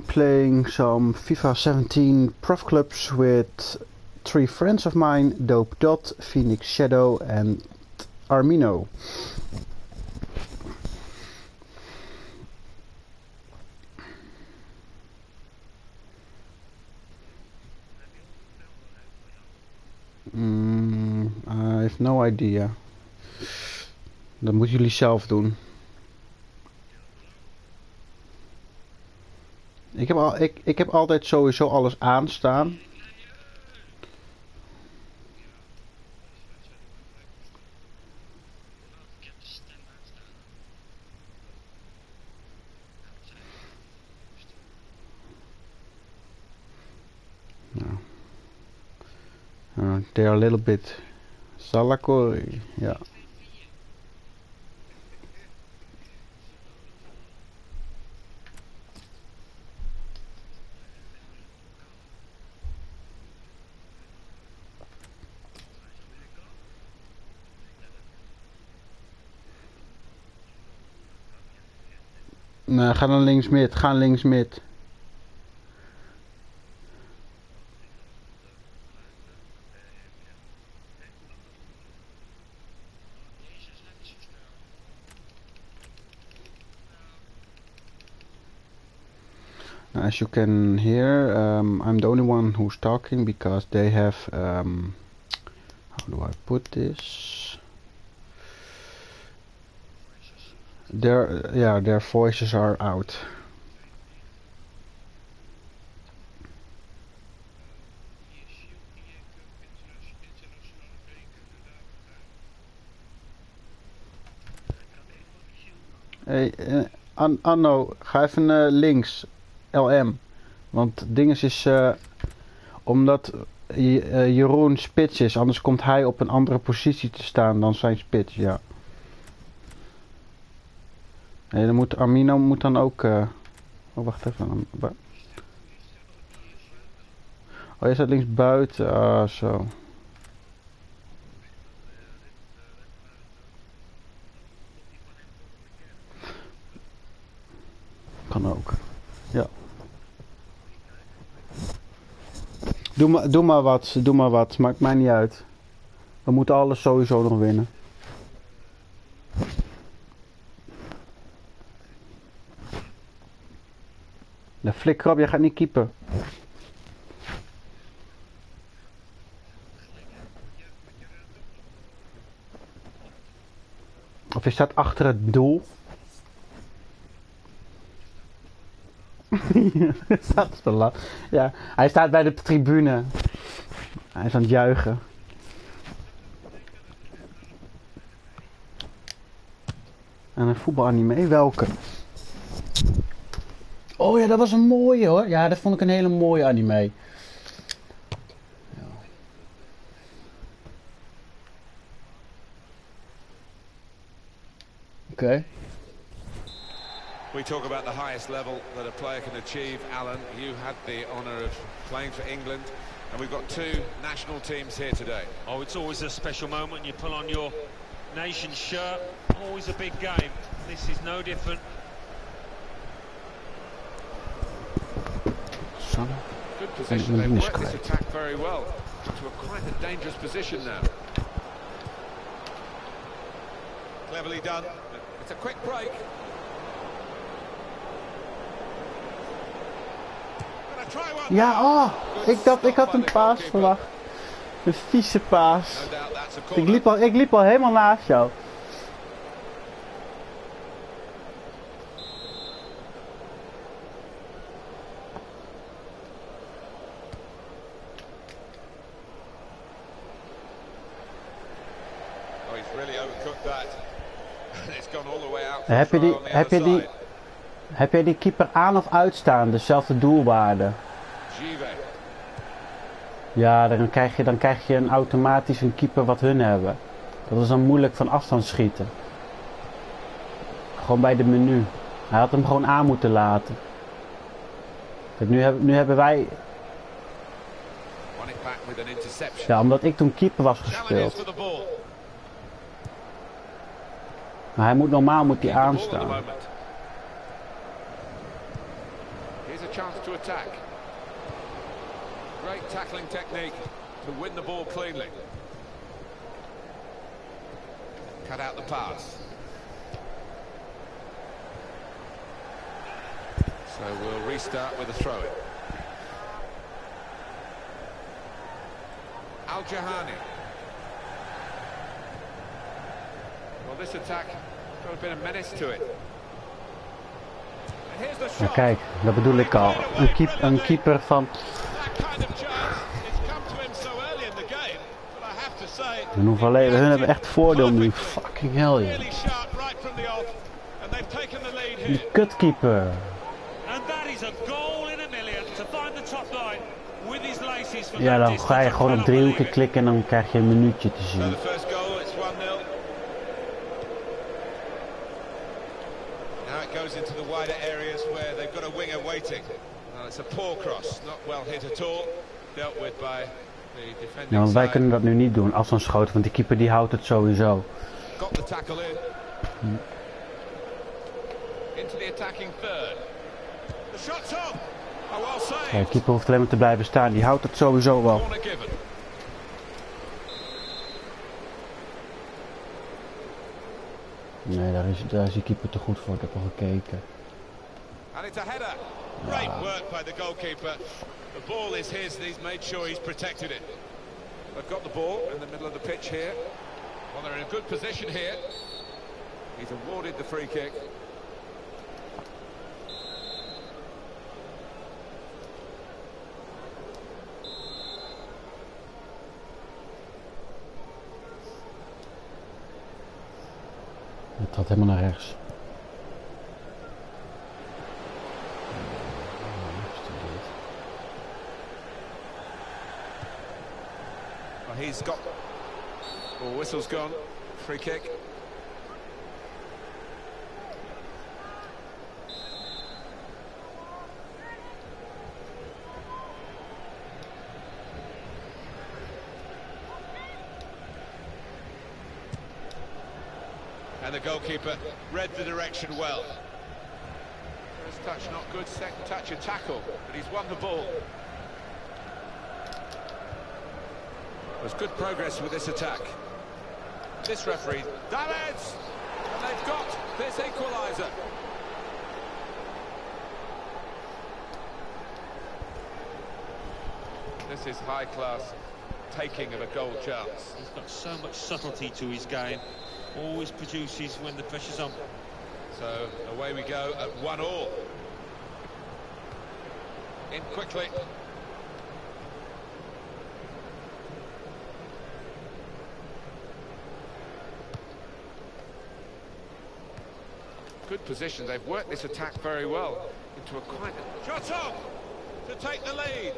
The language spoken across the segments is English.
playing some FIFA 17 Prof Clubs with three friends of mine, Dope Dot, Phoenix Shadow and Armino. Mm, I have no idea. Dat moeten jullie zelf doen. Ik heb, al, ik, ik heb altijd sowieso alles aanstaan. Nou. They're a little bit salakori, ja. Nee, ga dan links mid, ga links mid. As you can hear, um, I'm the only one who's talking because they have, um, how do I put this? Their, yeah, their voices are out. Hey, uh, An Anno, ga even uh, links. LM. Want dinges is uh, omdat Jeroen spits is, anders komt hij op een andere positie te staan dan zijn spits, ja. Nee, dan moet Amino moet dan ook. Uh, oh, wacht even. Oh, je staat links buiten. Ah, zo. Kan ook. Ja. Doe maar, doe maar wat, doe maar wat. Maakt mij niet uit. We moeten alles sowieso nog winnen. De flikker op, jij gaat niet keepen. Of je staat achter het doel. staat te. Ja, hij staat bij de tribune. Hij is aan het juichen. En een voetbalanime, welke? Oh ja, dat was een mooie hoor. Ja, dat vond ik een hele mooie anime. Okay. We talk about the highest level that a player can achieve. Alan, you had the honour of playing for England, and we've got two national teams here today. Oh, it's always a special moment. You pull on your nation's shirt. Always a big game. This is no different. A quite a dangerous position now. Cleverly done. It's a quick break. Ja, oh, ik, dacht, ik had een paas verwacht. Een vieze paas. Ik liep, al, ik liep al helemaal naast jou. Heb je die, heb je die, heb jij die keeper aan of uitstaan? Dezelfde doelwaarde. Ja, dan krijg, je, dan krijg je een automatisch een keeper wat hun hebben. Dat is dan moeilijk van afstand schieten. Gewoon bij de menu. Hij had hem gewoon aan moeten laten. Kijk, nu, heb, nu hebben wij... Ja, omdat ik toen keeper was gespeeld. Maar hij moet normaal moet hij aanstaan. Here's a chance to attack. Great tackling technique to win the ball cleanly. Cut out the pass. So we'll restart with a throw-in. Al Ja, kijk, dat bedoel ik al. Een, keep, keeper van... We hoeven alleen, hun hebben echt voordeel nu. Fucking hell, joh. Die kutkeeper. Ja, dan ga je gewoon op driehoeken klikken en dan krijg je een minuutje te zien. Wider areas where they've got a winger waiting. Well, it's a poor cross, not well hit at all. Dealt with by the defending Ja, want wij kunnen dat nu niet doen, afstandsschoten, want die keeper die houdt het sowieso. Got the tackle in. Into the attacking third. The shot's on. Oh, well Ja, de saved. keeper hoeft alleen maar te blijven staan, die houdt het sowieso wel. Nee, daar is, daar is die keeper te goed voor, ik heb al gekeken. And it's a header. Great work by the goalkeeper. The ball is his and he's made sure he's protected it. They've got the ball in the middle of the pitch here. Well, they're in a good position here. He's awarded the free kick. Het gaat helemaal naar rechts. Well, he's got... Oh, whistle's gone. Free kick. And the goalkeeper read the direction well. First touch not good, second touch a tackle, but he's won the ball. There's good progress with this attack. This referee, Davids! And they've got this equaliser. This is high-class taking of a goal chance. He's got so much subtlety to his game. Always produces when the pressure's on. So away we go at one all. In quickly. Good position. They've worked this attack very well into a quite. Shot off to take the lead.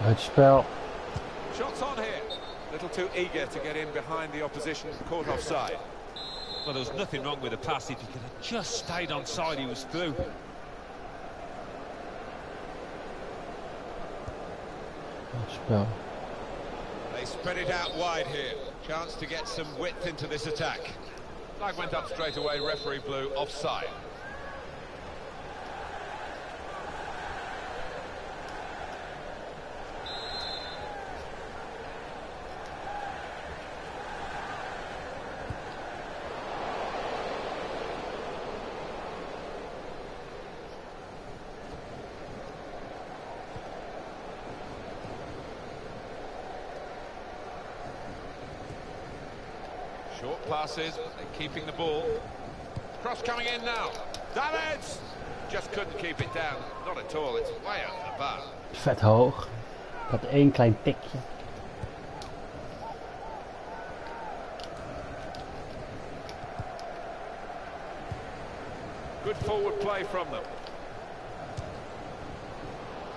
Het spel. Shots on here. A little too eager to get in behind the opposition, caught offside. Well, there was nothing wrong with the pass. If he could have just stayed on side, he was through. Spel. They spread it out wide here. Chance to get some width into this attack. Flag went up straight away, referee blew offside. Short passes, but they're keeping the ball. Cross coming in now. Davids! Just couldn't keep it down. Not at all. It's way over the bar. Vet hoog. Dat één klein tikje. Good forward play from them.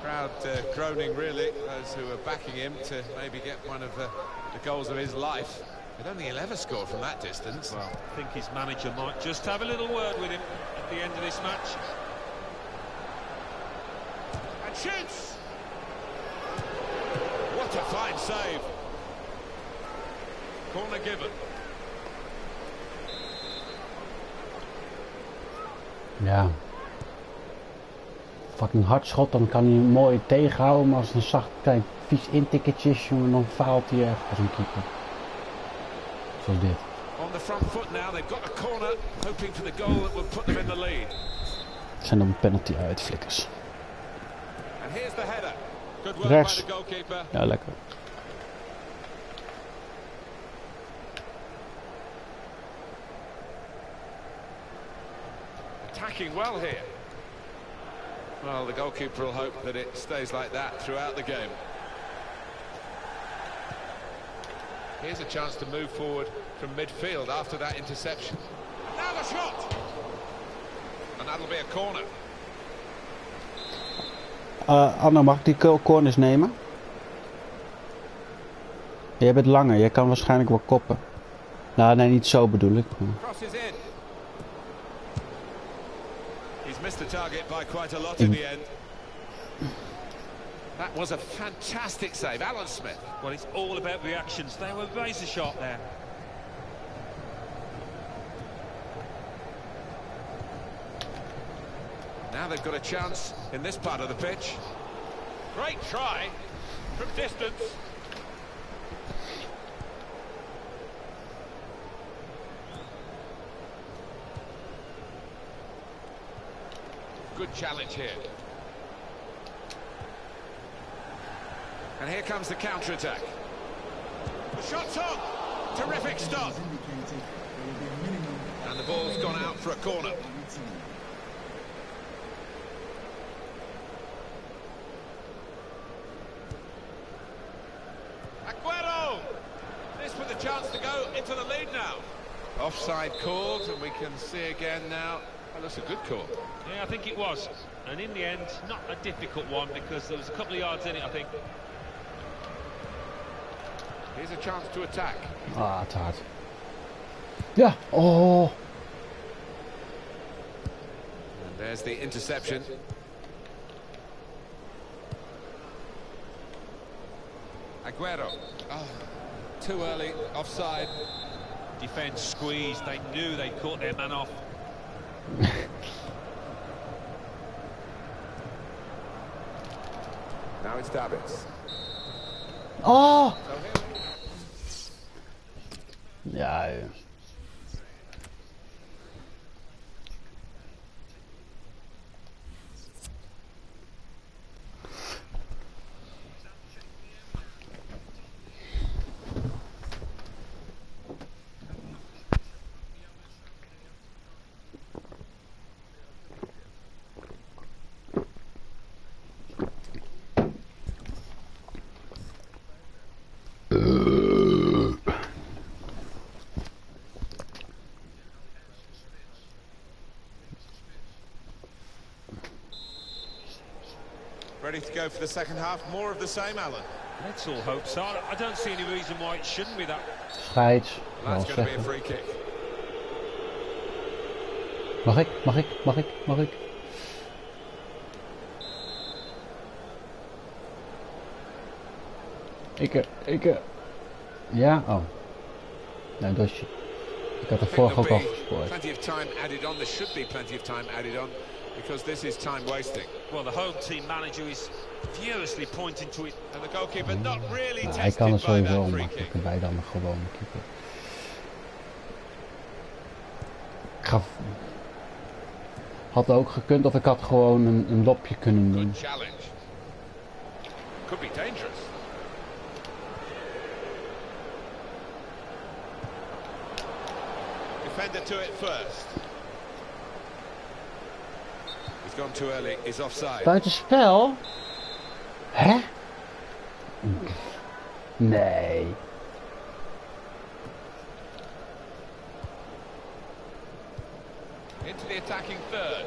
Crowd uh, groaning really, those who are backing him to maybe get one of uh, the goals of his life. But only he'll ever score from that distance. Well, I think his manager might just have a little word with him at the end of this match. And shoots! What a fine save. Corner given. Ja. Fucking hard schot, dan kan hij hem mooi tegenhouden. Maar als het een zacht klein vies intikketje is, jongen, dan faalt hij echt als een keeper. Zoals dit. On the front foot now, they've got a corner, hoping for the goal that will put them in the lead. Zijn dan penalty uit, flikkers. And here's the header. Good work Rechts. by the goalkeeper. Ja, lekker. Attacking well here. Well, the goalkeeper will hope that it stays like that throughout the game. Here's a chance to move forward from midfield after that interception. And now the shot! And that'll be a corner. Uh, Anna, mag ik die co- corners nemen? Jij bent langer, jij kan waarschijnlijk wel koppen. Nou, nee, niet zo bedoel ik. He's missed the target by quite a lot in the end. That was a fantastic save. Alan Smith. Well, it's all about reactions. They were razor sharp there. Now they've got a chance in this part of the pitch. Great try from distance. Good challenge here. And here comes the counter-attack. The shot's on! Terrific stop! And the ball's gone out for a corner. Aguero! This with a chance to go into the lead now. Offside called, and we can see again now. Oh, that's a good call. Yeah, I think it was. And in the end, not a difficult one because there was a couple of yards in it, I think. Here's a chance to attack. Ah, te hard. Ja, oh. And there's the interception. Aguero. Oh, too early, offside. Defence squeezed. They knew they caught their man off. Now it's Davids. Oh! We Ja, Ready to go for the second half. More of the same, Alan. Let's all hope so. I I don't see any reason why it shouldn't be that. scheids. Wel That's going to be a free kick. Mag ik? Mag ik? Mag ik? Mag ik? Ik, ik. Ja? Oh. Nee, dosje. Ik had er I vorige ook al there'll gescoord. plenty of time added on. There should be plenty of time added on because this is time wasting. Well, the home team manager is furiously pointing to it. And the goalkeeper not really Nou, hij kan er sowieso that free makkelijk kick. bij dan gewoon keeper. Ik gaf... Had ook gekund of ik had gewoon een, een lopje kunnen doen. Good challenge. Could be dangerous. Defender to it first. He's gone too early. He's offside. Buitenspel? Hè? Nee. Into the attacking third.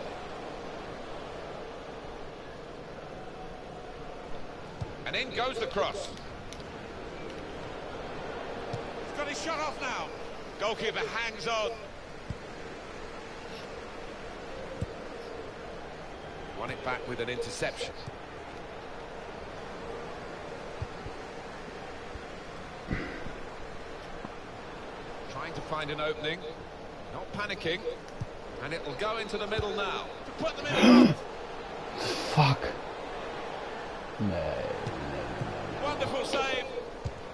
And in goes the cross. He's got his shot off now. Goalkeeper hangs on. Won it back with an interception. Trying to find an opening. Not panicking. And it'll go into the middle now. To put them in. Fuck. Nee. Wonderful save.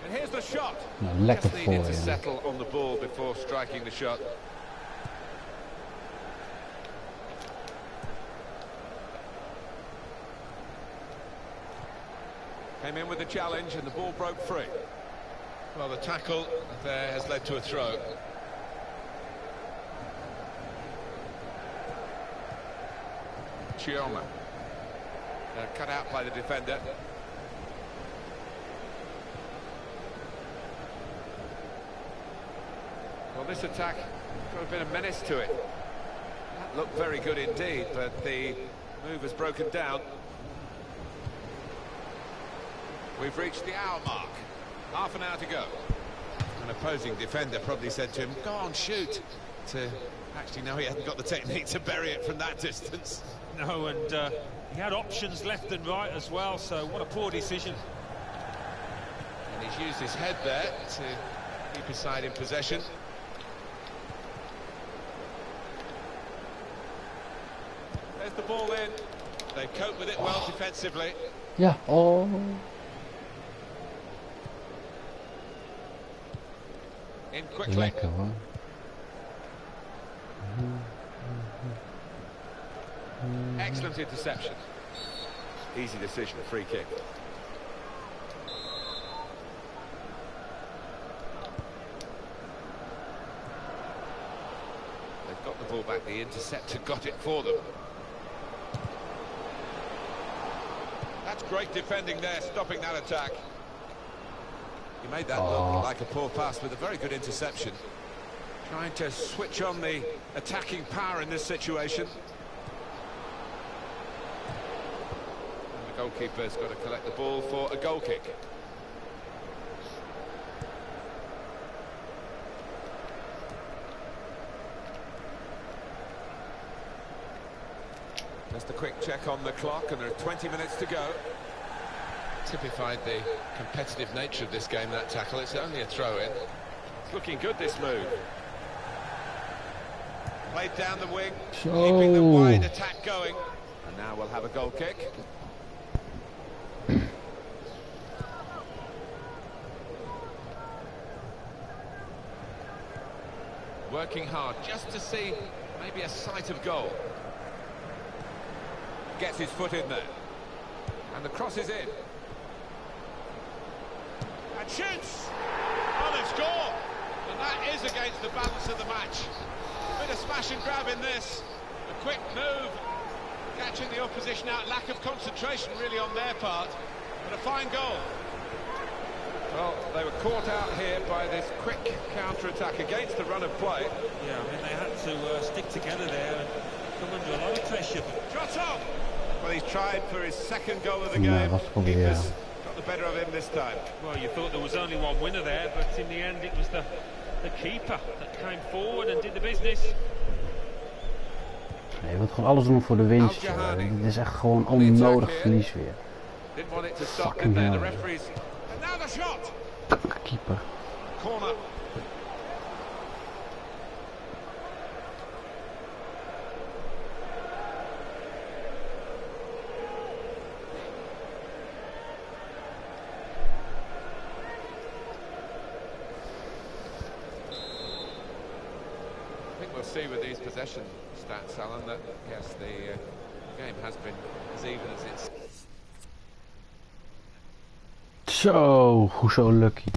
And here's the shot. Nou, lekker Just needed to settle on the ball before striking the shot. Came in with the challenge and the ball broke free. Well, the tackle there has led to a throw. Chioma. Uh, cut out by the defender. Well, this attack got a bit of menace to it. That looked very good indeed, but the move has broken down. We've reached the hour mark. Half an hour to go. An opposing defender probably said to him, go on, shoot. To actually, no, he hasn't got the technique to bury it from that distance. No, and uh, he had options left and right as well, so what a poor decision. And he's used his head there to keep his side in possession. There's the ball in. They've coped with it well defensively. Ja, oh. Quickly. Lekker hoor. Mhm, mhm, mhm. Excellent interception. Easy decision, a free kick. They've got the ball back, the interceptor got it for them. That's great defending there, stopping that attack. Made that Oh. look like a poor pass with a very good interception. Trying to switch on the attacking power in this situation. And the goalkeeper's got to collect the ball for a goal kick. Just a quick check on the clock, and there are 20 minutes to go. Typified the competitive nature of this game, that tackle. It's only a throw-in. It's looking good, this move. Played down the wing, keeping the wide attack going. And now we'll have a goal kick. Working hard just to see maybe a sight of goal. Gets his foot in there. And the cross is in. And shoots! On a score! And that is against the balance of the match. A bit of smash and grab in this. A quick move, catching the opposition out. Lack of concentration really on their part. But a fine goal. Well, they were caught out here by this quick counter-attack against the run of play. Yeah, I mean, they had to uh, stick together there and come under a lot of pressure. Shot on! Well, he's tried for his second goal of the Nou, game. wat better of him this time. Well, you thought there was only one winner there, but in the end it was the, the keeper that came forward and did the business. Nee, je wilt gewoon alles doen voor de winst. joh. Dit is echt gewoon onnodig verlies weer. Fucking hell. Keeper. Corner. See with these possession stats, Alan, that yes, the uh, game has been as even as it's Zo, hoezo lucky.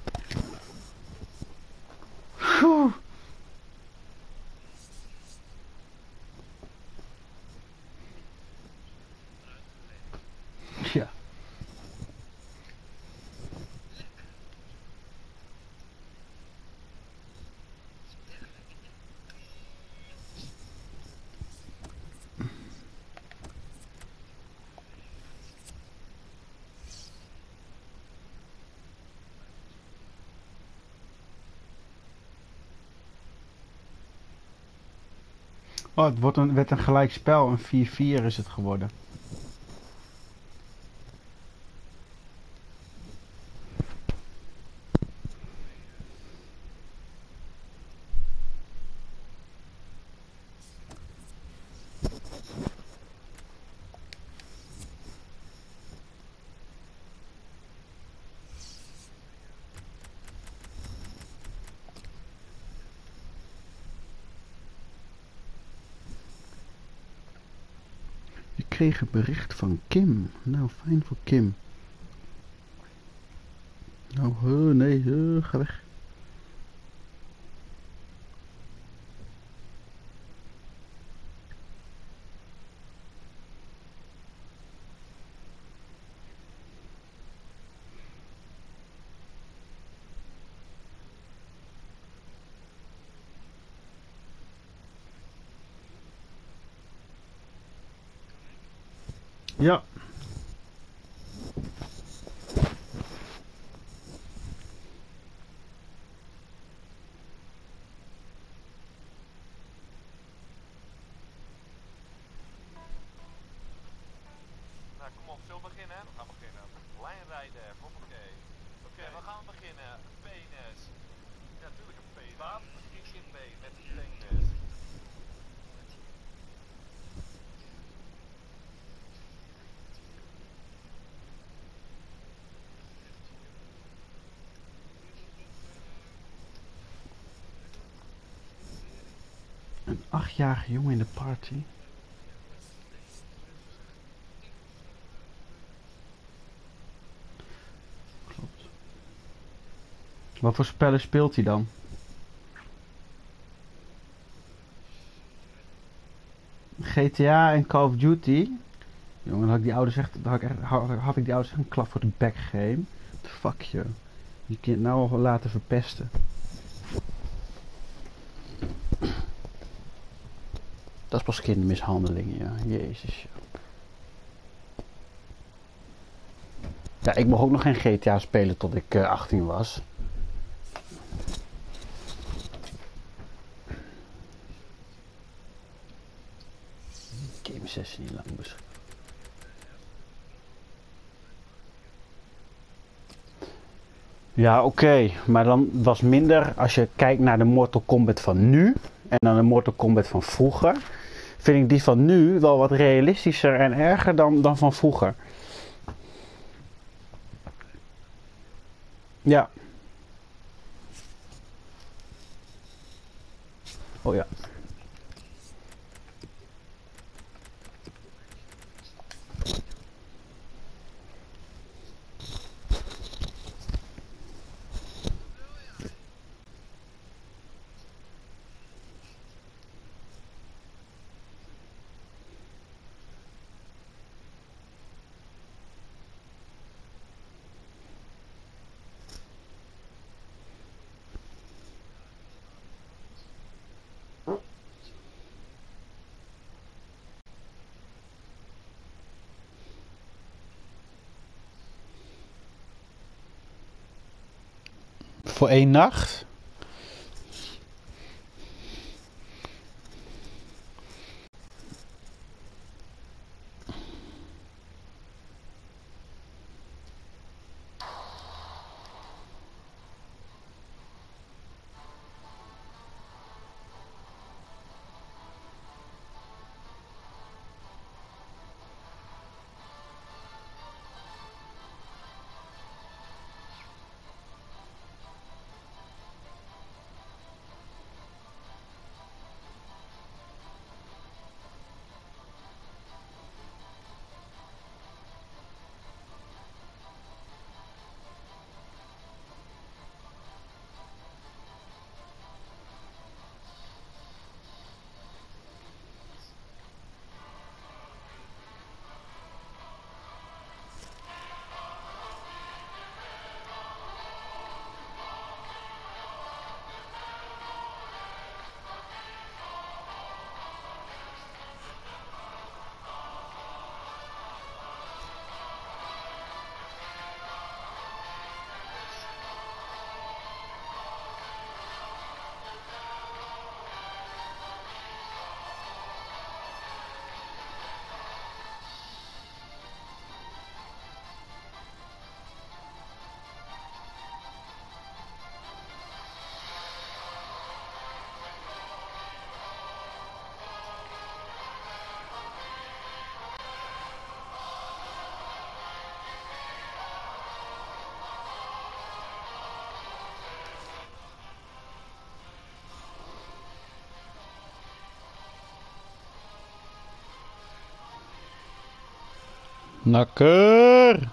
Oh, het wordt een, werd een gelijk spel. Een 4-4 is het geworden. Bericht van Kim. Nou, fijn voor Kim. Nou, huh, nee, ga weg. Ja. Nou, kom op, zullen we beginnen? We gaan beginnen. Lijnrijden, hoppakee. Oké, we gaan beginnen. Penis. Ja, natuurlijk een penis. Wat? Ik in mee met die penis. Een achtjarige jongen in de party. Klopt. Wat voor spellen speelt hij dan? GTA en Call of Duty. Jongen, had ik die ouders echt, had ik, had ik die ouders echt een klap voor de bek gegeven. Fuck je. Je kind nou al laten verpesten. Dat is pas kindermishandeling, ja. Jezus. Ja. ik mocht ook nog geen GTA spelen tot ik eh, 18 was. Game sessie niet lang beschreven. Ja, oké. Maar dan was minder als je kijkt naar de Mortal Kombat van nu en dan de Mortal Kombat van vroeger. Vind ik die van nu wel wat realistischer en erger dan, dan van vroeger. Ja. Oh ja. Voor één nacht? Nakker!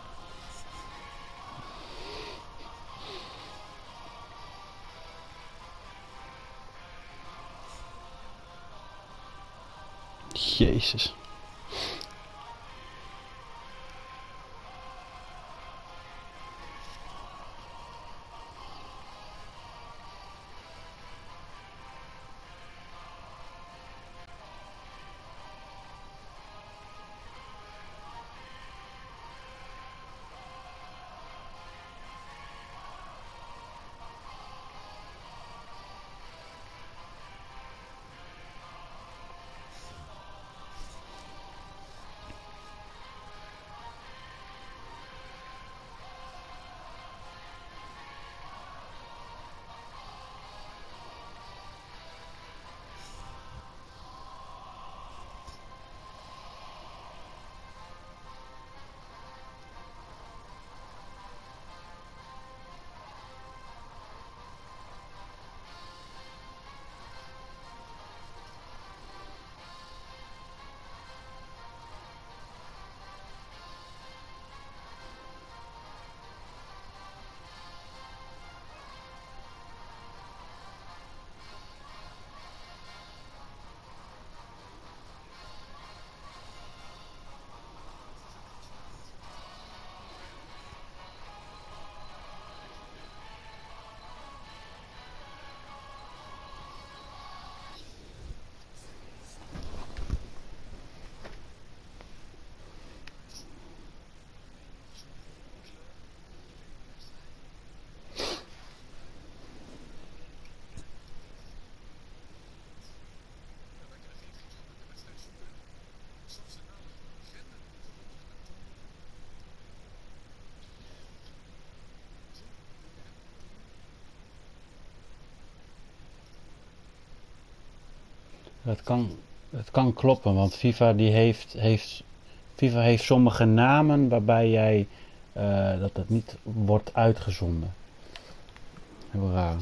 Jezus. Het kan, het kan kloppen, want FIFA, die heeft, heeft, FIFA heeft sommige namen waarbij jij eh, dat het niet wordt uitgezonden. Heel raar.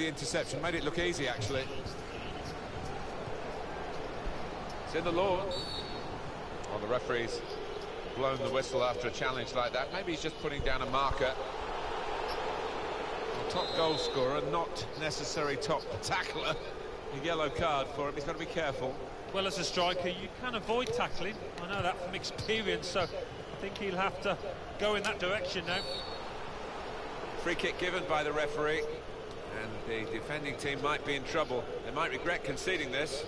The interception. Made it look easy, actually. It's in the law. Well, the referee's blown the whistle after a challenge like that. Maybe he's just putting down a marker. Well, top goal scorer, not necessary top tackler. A yellow card for him. He's got to be careful. Well, as a striker, you can avoid tackling. I know that from experience, so I think he'll have to go in that direction now. Free kick given by the referee. The defending team might be in trouble. They might regret conceding this.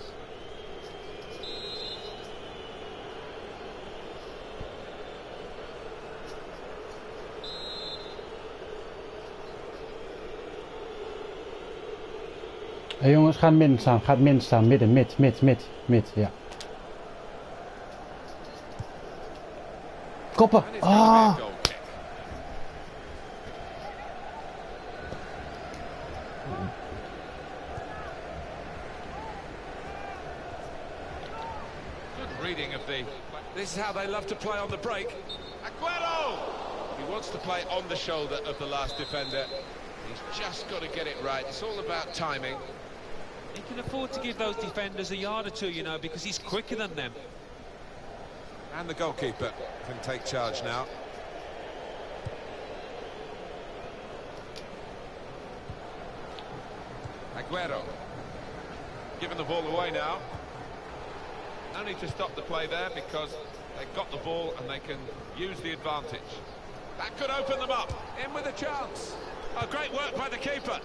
Hé jongens, ga midden staan, ga midden staan, midden, mid, mid, mid, mid, ja. Koppen! And it's going to be a Ah! goal kick. Good reading of the... This is how they love to play on the break. Aguero! He wants to play on the shoulder of the last defender. He's just got to get it right. It's all about timing. He can afford to give those defenders a yard or two, you know, because he's quicker than them. And the goalkeeper can take charge now. Aguero. Giving the ball away now. No need to stop the play there because they've got the ball and they can use the advantage. That could open them up. In with a chance. Oh, great work by the keeper.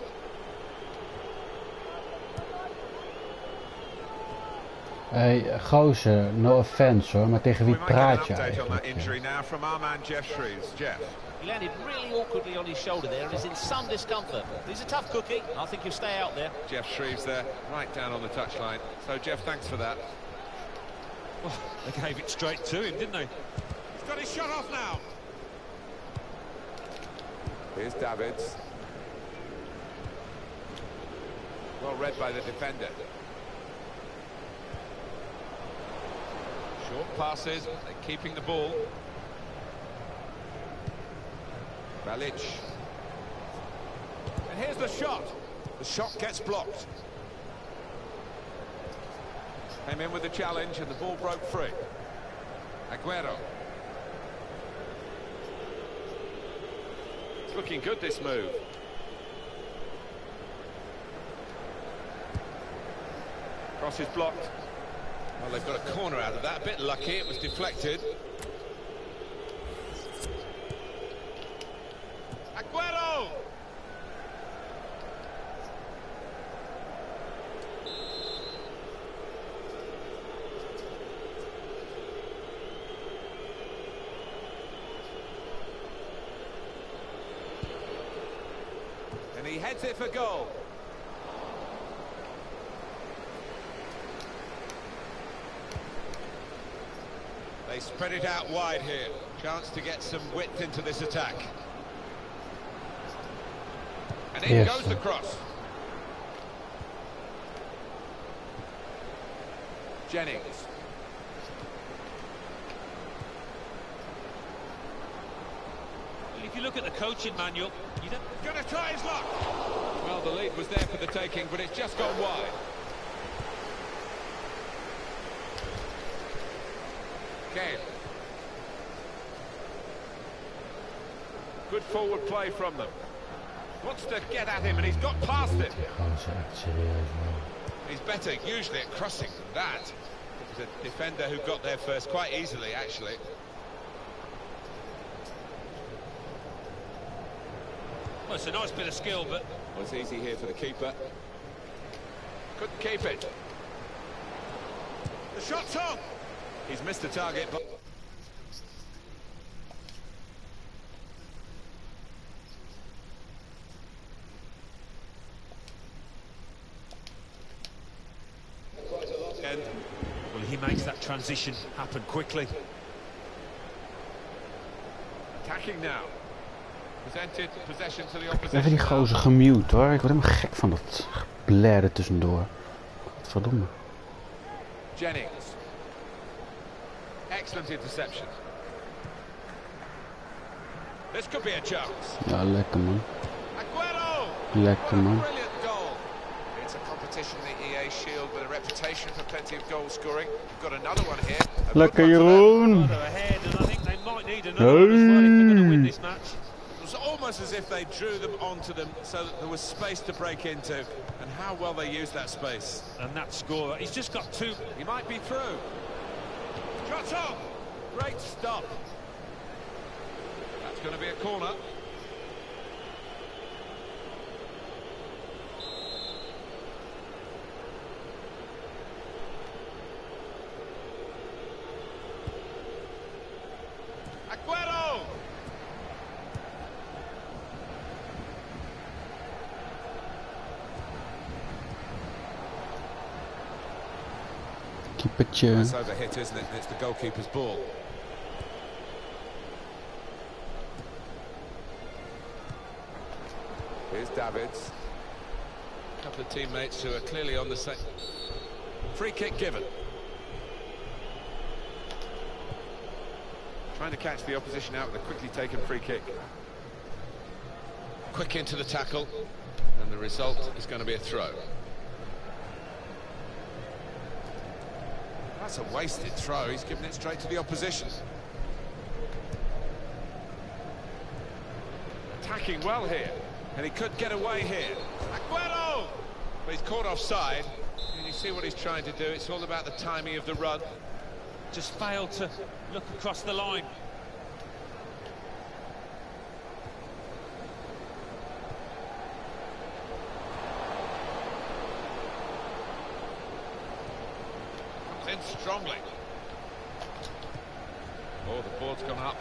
Hey, gozer, no offense hoor, maar tegen wie We might get an praat je update on that eigenlijk? injury now from our man Geoff Shreeves. Geoff. He landed really awkwardly on his shoulder there and is in some discomfort. He's a tough cookie. I think he'll stay out there. Geoff Shreeves there, right down on the touchline. So, Geoff, thanks for that. Well, they gave it straight to him, didn't they? He's got his shot off now. Here's Davids. Well read by the defender. Short passes, they're keeping the ball. Balic. And here's the shot. The shot gets blocked. Came in with the challenge and the ball broke free. Aguero. It's looking good, this move. Cross is blocked. Well, they've got a corner out of that. A bit lucky, it was deflected. Aguero! And he heads it for goal. They spread it out wide here. Chance to get some width into this attack. And in Yes, goes sir. the cross. Jennings. If you look at the coaching manual, you don't Gonna try his luck. The lead was there for the taking, but it's just gone wide. Kane. Good forward play from them. Wants to get at him, and he's got past it. He's better usually at crossing than that. It was a defender who got there first quite easily, actually. Well, it's a nice bit of skill, but Was easy here for the keeper. Couldn't keep it. The shot's on. He's missed the target, but well, he makes that transition happen quickly. attacking now. Even die gozer gemute hoor, ik word helemaal gek van dat blaren tussendoor. Verdomme. Jennings. Excellent interception. This could be a chance. Ja, lekker man. Aguero! Lekker man. It's a competition, the EA Shield, with a reputation for plenty of goal scoring. We've got another one here. A good Lekker. Jeroen. They're almost as if they drew them onto them so that there was space to break into. And how well they used that space. And that scorer, he's just got two. He might be through. Shots on! Great stop. That's going to be a corner. Aguero! Keepertje. That's overhit, isn't it? It's the goalkeeper's ball. Here's Davids. A couple of teammates who are clearly on the same. Free kick given. Trying to catch the opposition out with a quickly taken free kick. Quick into the tackle, and the result is going to be a throw. That's a wasted throw. He's given it straight to the opposition. Attacking well here, and he could get away here. Aguero! But he's caught offside. And you see what he's trying to do. It's all about the timing of the run. Just failed to look across the line. in strongly. Oh, the board's gone up.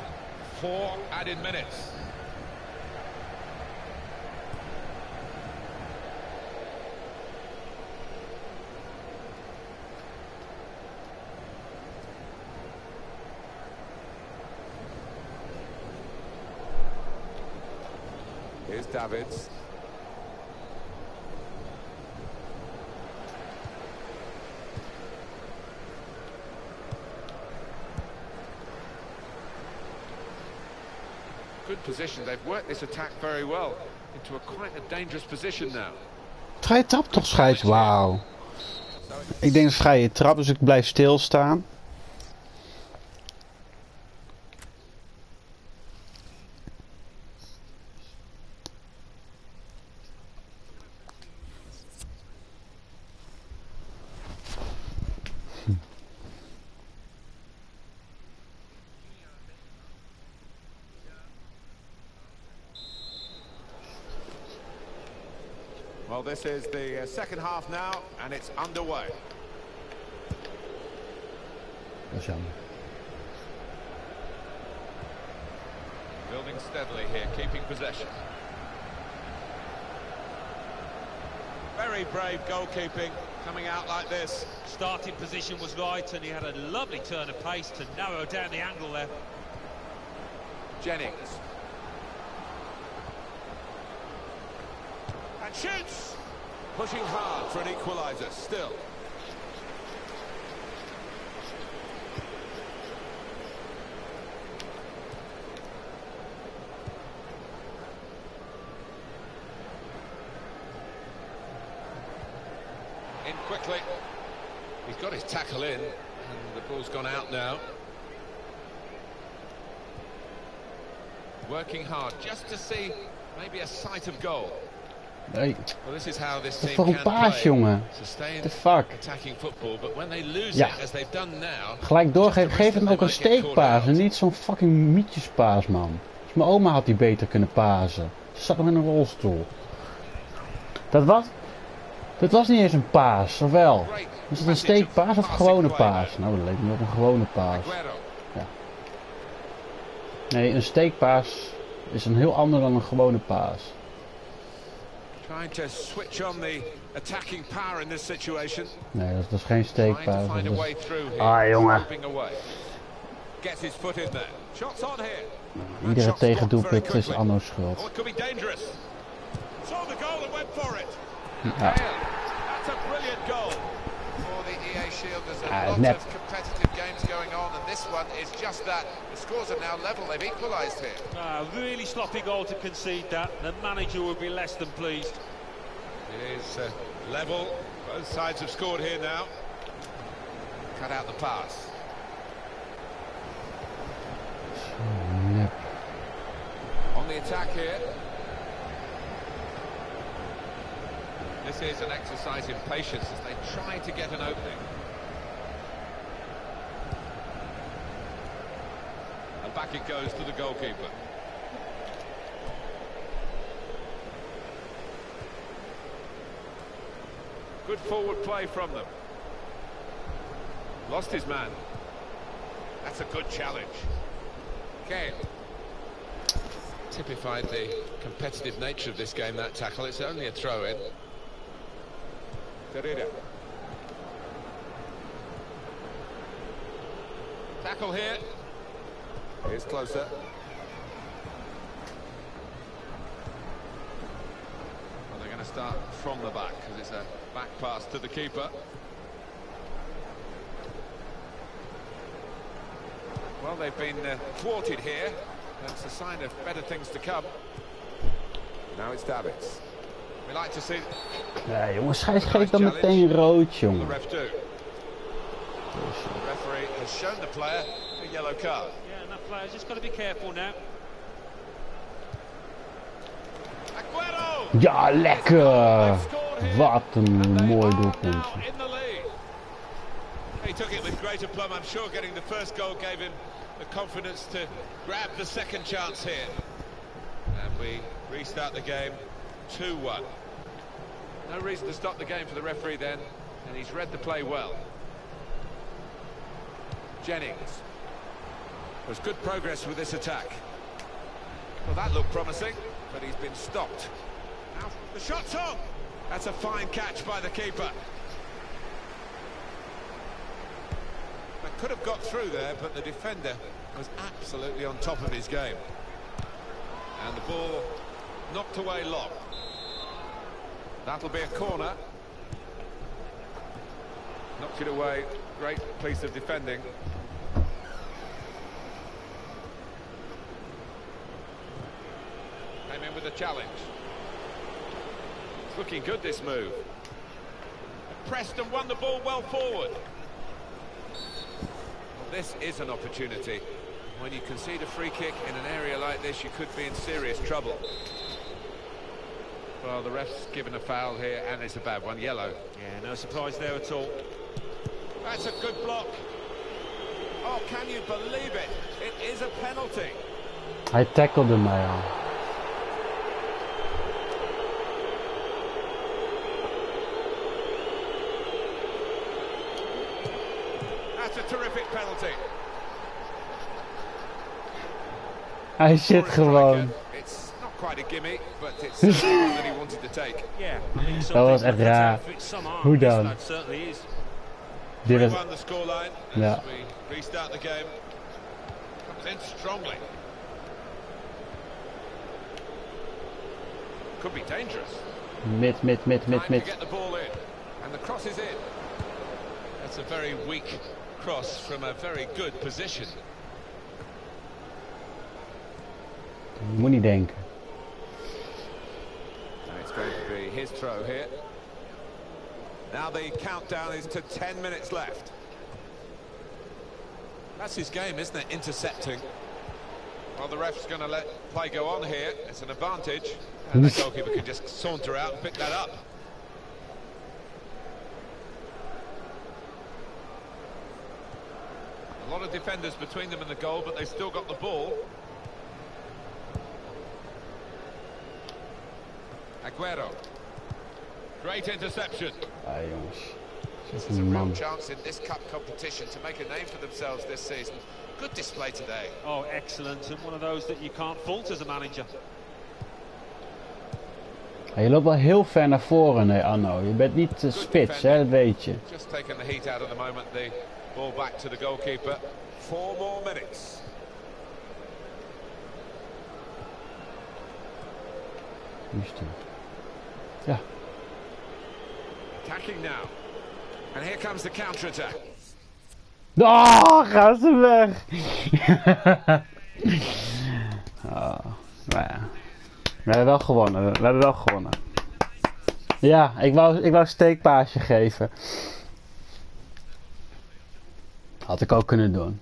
Four added minutes. Here's Davids. Position. They've worked this attack very well into a quite a dangerous position now. Vrije trap toch, scheids? Wauw. Ik denk vrije trap, dus ik blijf stilstaan. This is the uh, second half now, and it's underway. Dat. Building steadily here, keeping possession. Very brave goalkeeping, coming out like this. Starting position was right, and he had a lovely turn of pace to narrow down the angle there. Jennings. And shoots! Pushing hard for an equaliser, still. In quickly. He's got his tackle in, and the ball's gone out now. Working hard just to see maybe a sight of goal. Nee, Wat voor een paas, jongen. The fuck? Ja. Gelijk doorgeven. Geef hem ook een steekpaas en niet zo'n fucking mietjespaas, man. Dus mijn oma had die beter kunnen pasen. Ze zat hem in een rolstoel. Dat was... Dat was niet eens een paas, of wel? Was het een steekpaas of een gewone paas? Nou, dat leek me op een gewone paas. Aguero. Nee, een steekpaas is een heel ander dan een gewone paas. Trying to switch on the attacking power in this situation. Nee, dat, dat is geen Trying to steekpaas. find a Dat way is... through here. Ah, jongen. Moving away. Gets his foot in there. Shots on here. And Iedere shots blocked very tegendoelpunt is quickly. Anno's Oh, schuld. it could be dangerous. Saw the goal and went for it. Ja. That's a brilliant goal. For the EA Shield, there's a Ah, lot net. Of competitive games going on, and this one is just that. The scores are now level. They've equalised here. Ah, really sloppy goal to concede that. The manager will be less than pleased. It is uh, level. Both sides have scored here now. Cut out the pass. Yep. On the attack here. This is an exercise in patience as they try to get an opening. And back it goes to the goalkeeper. Good forward play from them. Lost his man. That's a good challenge. Kane. Typified the competitive nature of this game, that tackle. It's only a throw-in. Ferreira. Tackle here. Here's closer. Well, they're going to start from the back because it's a back pass to the keeper. Well, they've been uh, thwarted here. That's a sign of better things to come. Now it's Davids. We like to see Ja, jongens, scheids geeft dan meteen rood, the jongen. ref do. The referee has shown the player a yellow card. Yeah, player's just got to be careful now. Aguero! Ja, lekker! They've scored here, Wat een mooi are doelpunt. now in the lead. He took it with great aplomb. I'm sure getting the first goal gave him the confidence to grab the second chance here. And we restart the game 2-1. No reason to stop the game for the referee then, and he's read the play well. Jennings. There's good progress with this attack. Well, that looked promising, but he's been stopped. Now, the shot's on! That's a fine catch by the keeper. That could have got through there, but the defender was absolutely on top of his game. And the ball knocked away long. That'll be a corner. Knocked it away. Great piece of defending. Came in with a challenge. It's looking good, this move. Preston won the ball well forward. Well, this is an opportunity. When you concede a free kick in an area like this, you could be in serious trouble. Well, the ref's given a foul here, and it's a bad one, yellow. Yeah, no surprise there at all. That's a good block. Oh, can you believe it? It is a penalty. I tackled mij al. That's a terrific penalty. Hij zit gewoon. It's not quite a gimme, but it's uh, one that he wanted to take. Yeah, I think Dat was something echt raar. with some arm, Hoe this dan? lad certainly is. Dit was, 3-1 the scoreline as Yeah. we restart the game. Comes in strongly. Could be dangerous. mid, mid, mid, mid, Time to mid. get the ball in. And the cross is in. That's a very weak cross from a very good position. Je moet niet denken. And it's going to be his throw here. Now the countdown is to 10 minutes left. That's his game, isn't it? Intercepting. Well, the ref's going to let play go on here. It's an advantage. And the goalkeeper can just saunter out and pick that up. Lot of defenders between them and the goal, but they've still got the ball. Aguero. Great interception. Jongens. This is a real chance in this cup competition to make a name for themselves this season. Good display today. Oh, excellent. And one of those that you can't fault as a manager. Ah, Je loopt wel heel ver naar voren, hè, Anno. Je bent niet te spits, hè, dat weet je. Just taking the heat out at the moment. The ball back to the goalkeeper. Four more minutes. Ja. Attacking now. And here comes the counter-attack. Oh, ga ze weg! oh, nou ja. We hebben wel gewonnen. We hebben wel gewonnen. Ja, ik wou, ik wou steekpaasje geven. Had ik ook kunnen doen.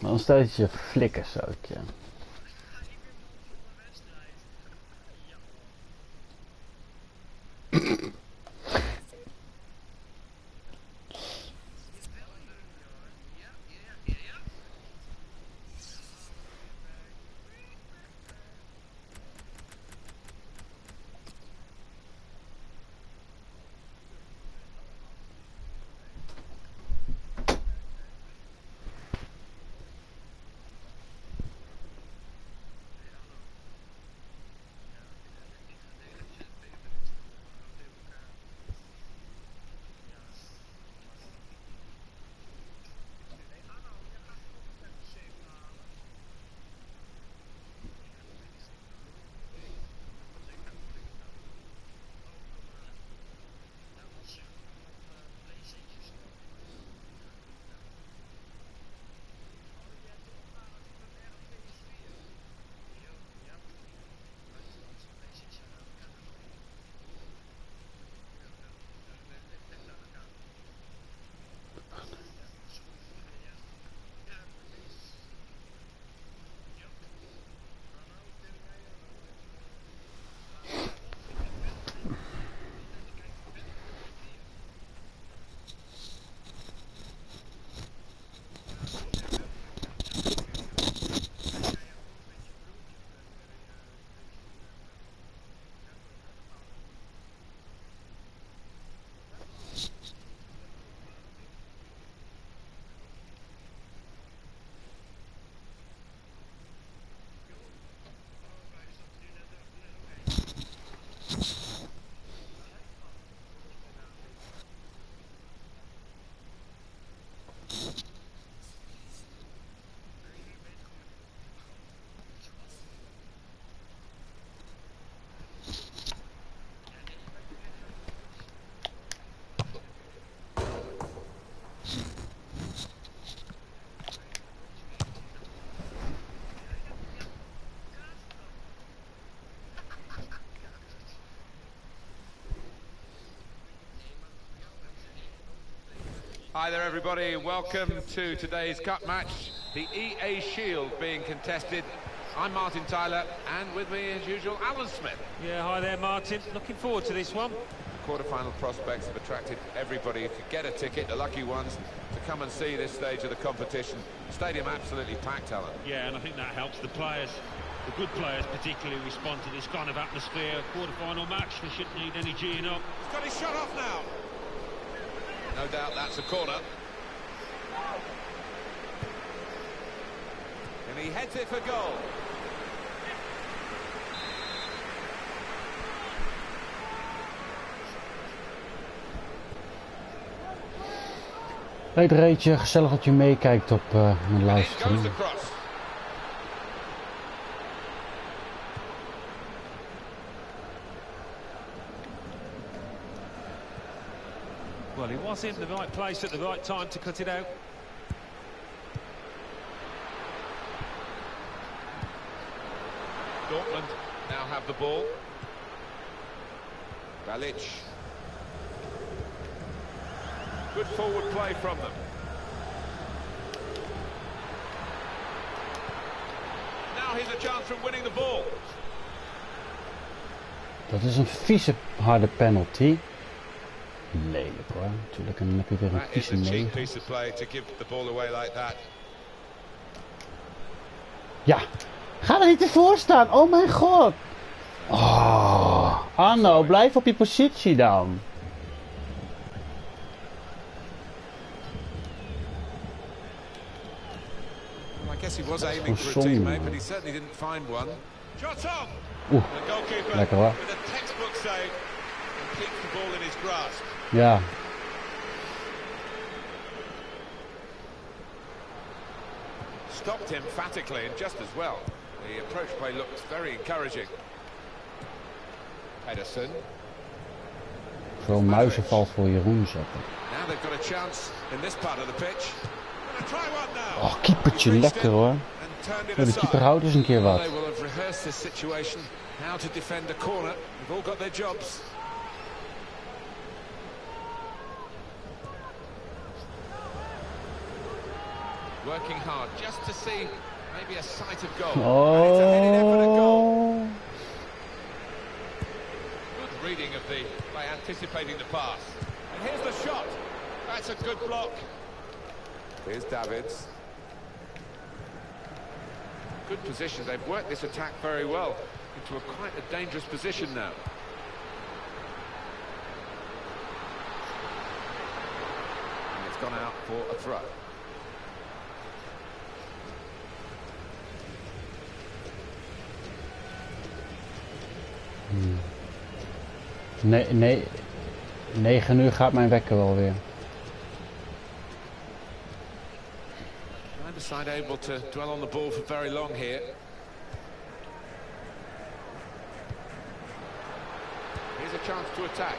Dan steeds je flikkerzootje. Hi there, everybody. Welcome to today's cup match, the EA Shield being contested. I'm Martin Tyler, and with me, as usual, Alan Smith. Yeah, hi there, Martin. Looking forward to this one. Quarter-final prospects have attracted everybody who could get a ticket, the lucky ones, to come and see this stage of the competition. Stadium absolutely packed, Alan. Yeah, and I think that helps the players. The good players particularly respond to this kind of atmosphere. Quarter-final match, they shouldn't need any G'ing up. He's got his shot off now. No doubt that's a corner. And he heads it for goal. Hey Dreetje, gezellig dat je meekijkt op eh, mijn livestream. Goes the cross. Well, he was in the right place at the right time to cut it out. Dortmund now have the ball. Balic. Good forward play from them. Now here's a chance from winning the ball. Dat is een vieze harde penalty. Lelijk hoor. Natuurlijk een heb je weer een kiezen Ja. Ga er niet te voor staan. Oh mijn god. Oh. Anno, blijf op je positie dan. Ik denk dat hij was voor een teammate, maar hij zeker niet een. Oeh, lekker hoor. Met een textbook save. En keeps de bal in zijn grasp a. Ja, Stopped emphatically and just as well. The approach play looked very encouraging. Pedersen. zo'n muizenval voor Jeroen zetten. Now they've got a chance in this part of the pitch. Oh, keepertje, lekker hoor. Ja, de keeper houdt eens een keer wat. Working hard just to see maybe a sight of goal. Oh. And it's a headed effort at goal. Oh. Good reading of the by anticipating the pass. And here's the shot. That's a good block. Here's Davids. Good position. They've worked this attack very well into a quite a dangerous position now. And it's gone out for a throw. Hmm. Nee, nee. 9 uur gaat mijn wekker wel weer. Neither side able to dwell on the ball for very long here. Here's a chance to attack.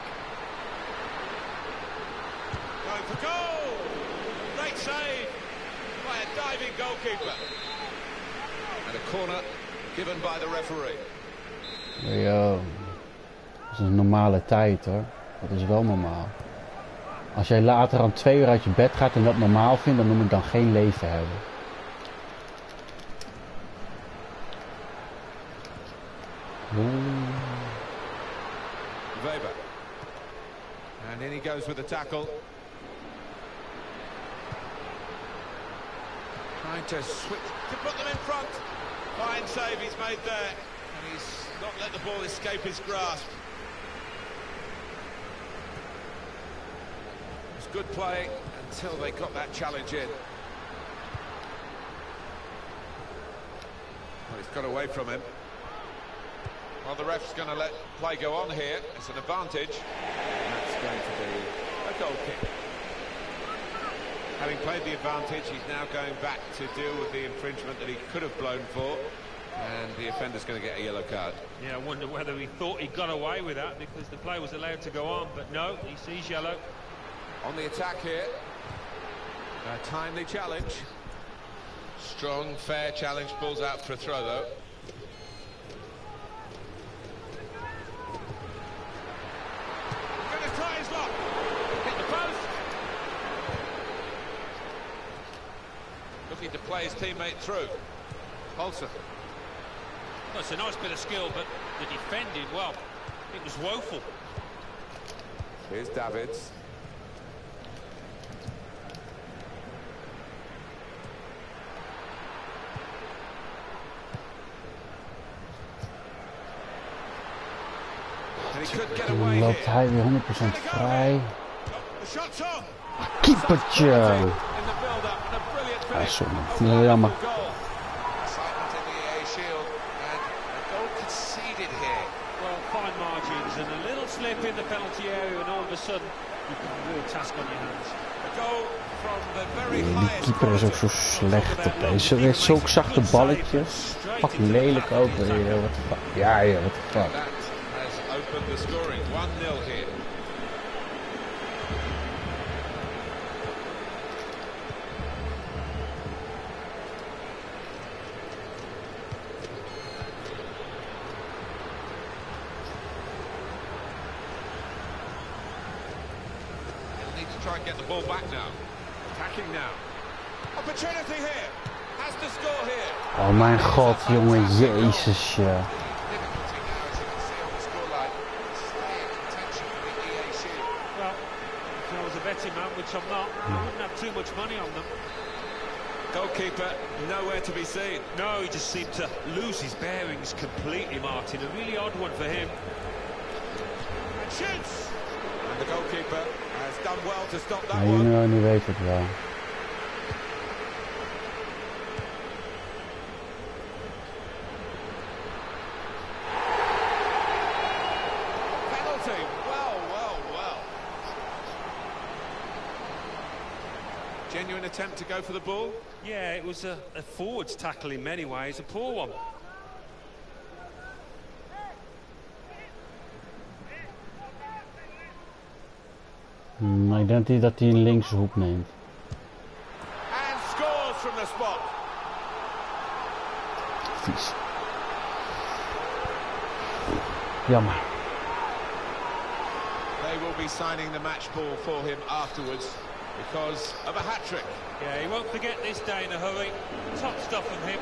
Going for goal! Great save by a diving goalkeeper. And a corner given by the referee. Yo. Dat is een normale tijd hoor. Dat is wel normaal. Als jij later dan twee uur uit je bed gaat en dat normaal vindt, dan noem ik dan geen leven hebben. Weber. And in he goes with the tackle. Trying to switch, to put them in front. Fine save he's made there. And he's not let the ball escape his grasp. It's good play until they got that challenge in. Well, he's got away from him. Well, the ref's going to let play go on here. It's an advantage. And that's going to be a goal kick. Having played the advantage, he's now going back to deal with the infringement that he could have blown for. And the offender's going to get a yellow card. Yeah, I wonder whether he thought he got away with that because the play was allowed to go on, but no, he sees yellow. On the attack here. A timely challenge. Strong, fair challenge. pulls out for a throw, though. Gonna try his luck. Hit the post. Looking to play his teammate through. Olsen. Well, it's a nice bit of skill, but the defending, well, it was woeful. Here's Davids. And he could get away Dan loopt hij weer 100% vrij. The shot's on. Keepertje! In the build-up, and slip in the penalty area, and all of a sudden, a real task on your hands. A goal from the very Die keeper is ook zo slecht opeens. Ze heeft zulke zachte balletjes. Fucking lelijk ook weer. Wat de fuck. Ja, ja, wat de fuck. That has opened the scoring. 1-0 here. Money on them. Goalkeeper nowhere to be seen. No, he just seemed to lose his bearings completely, Martin. A really odd one for him. And shoots! And the goalkeeper has done well to stop that Nou, one. nu, nu weet ik het wel. Penalty. Well, well, well. Genuine attempt to go for the ball. Yeah, it was a, a forwards tackle in many ways, a poor one. Hmm, ik denk niet dat hij een linkse hoek neemt. And scores from the spot. Vies. Jammer. They will be signing the match ball for him afterwards because of a hat-trick. Yeah, he won't forget this day in a hurry. Top stuff from him.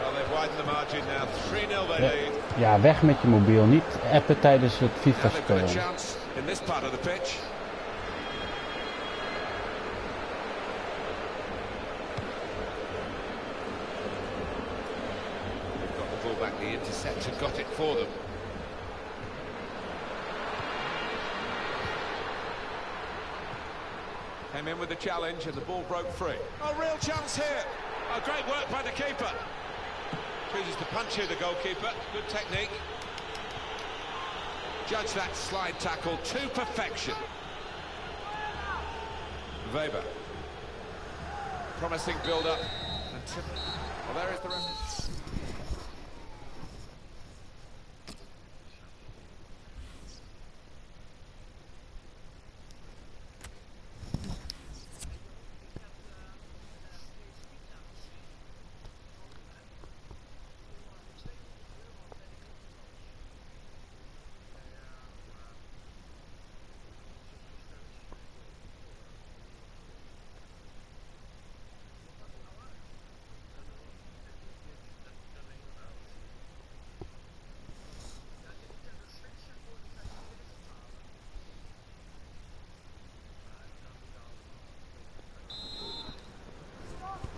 Well, they've widened the margin now. 3-0 they lead. ja, weg met je mobiel. Niet appen tijdens het FIFA-spelen. in this part of the pitch. Got the ball back, the interceptor got it for them. Came in with the challenge and the ball broke free. A real chance here. Oh, great work by the keeper. Chooses to punch here, the goalkeeper. Good technique. Judge that slide tackle to perfection. Weber. Promising build-up. Well, there is the ref.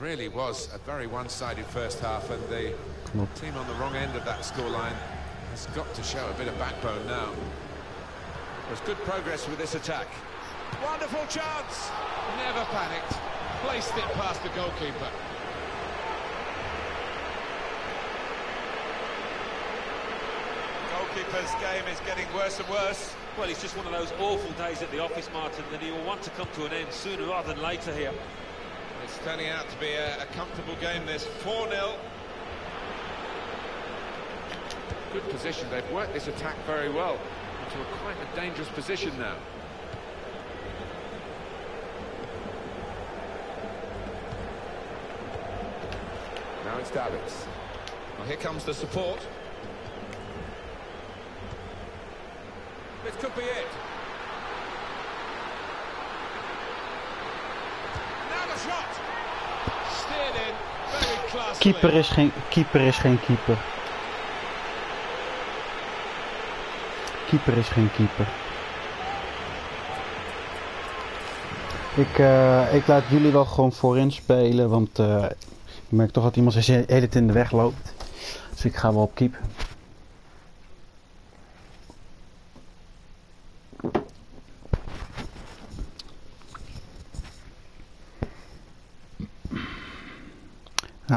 Really was a very one-sided first half, and the Klopt. team on the wrong end of that scoreline has got to show a bit of backbone now. There's good progress with this attack. Wonderful chance! Never panicked. Placed it past the goalkeeper. Goalkeeper's game is getting worse and worse. Well, it's just one of those awful days at the office, Martin, that he will want to come to an end sooner rather than later here. It's turning out to be a, a comfortable game, this 4-0. Good position, they've worked this attack very well into a quite a dangerous position now. Now it's Davids. Well, here comes the support. Keeper is geen, keeper is geen keeper. Keeper is geen keeper. Ik, eh, ik laat jullie wel gewoon voorin spelen, want eh, ik merk toch dat iemand zijn hele tijd in de weg loopt. Dus ik ga wel op keep.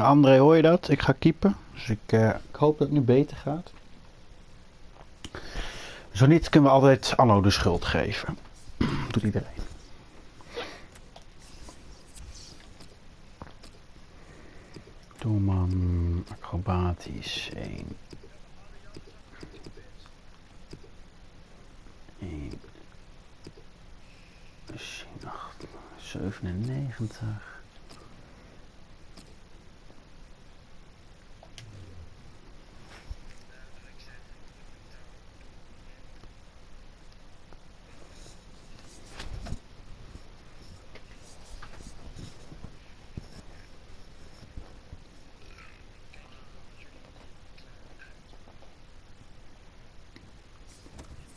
Nou, André, hoor je dat? Ik ga keepen. Dus ik, eh, ik hoop dat het nu beter gaat. Zo niet kunnen we altijd Anno de schuld geven. Doet iedereen. Doelman, acrobatisch, 1. 1. 8, 97.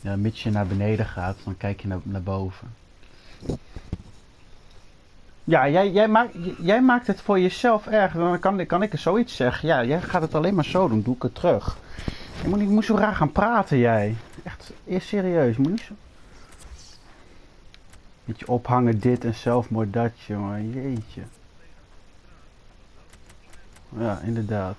Ja, mits je naar beneden gaat, dan kijk je naar, naar boven. Ja, jij, jij, maakt, jij het voor jezelf erger. Dan kan, kan ik er zoiets zeggen. Ja, jij gaat het alleen maar zo doen. Doe ik het terug. Je moet niet zo raar gaan praten, jij. Echt, eerst serieus. Je moet niet zo... Beetje ophangen dit en zelfmoord dat, jongen. Jeetje. Ja, inderdaad.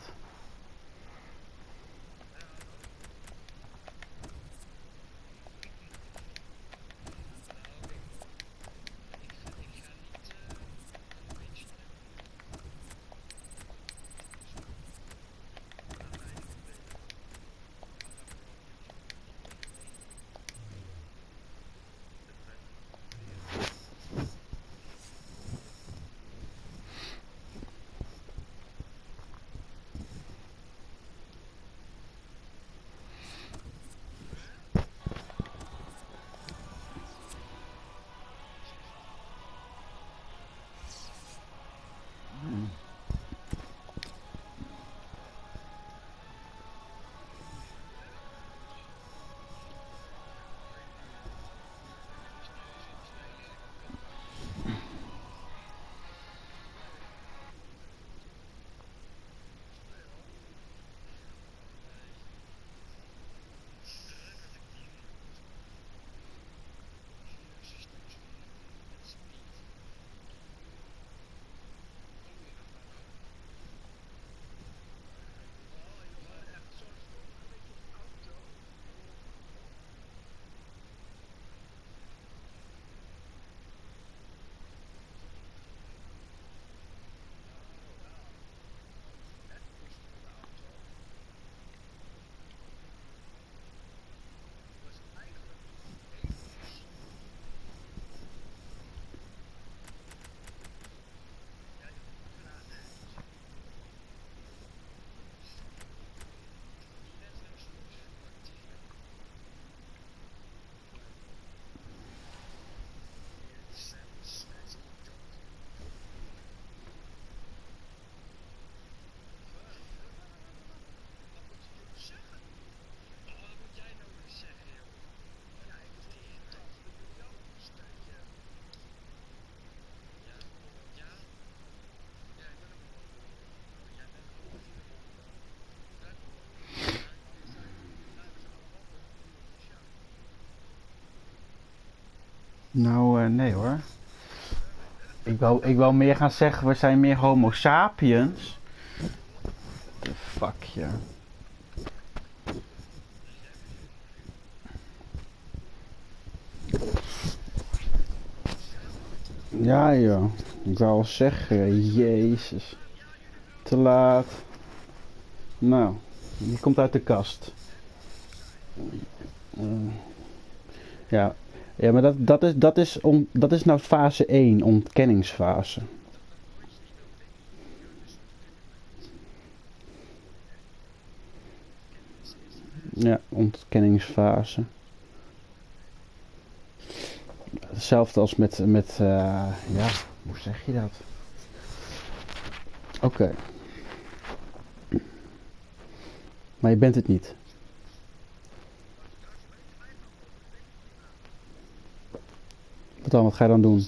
Nou, uh, nee hoor. Ik wou, ik wou meer gaan zeggen, we zijn meer homo sapiens. Fuck je. Ja joh, ik wou zeggen, jezus. Te laat. Nou, die komt uit de kast. Ja, maar dat, dat, is, dat, is om, dat is nou fase 1, ontkenningsfase. Ja, ontkenningsfase. Hetzelfde als met, met eh, ja, hoe zeg je dat? Oké. Maar je bent het niet. Wat dan? Wat ga je dan doen?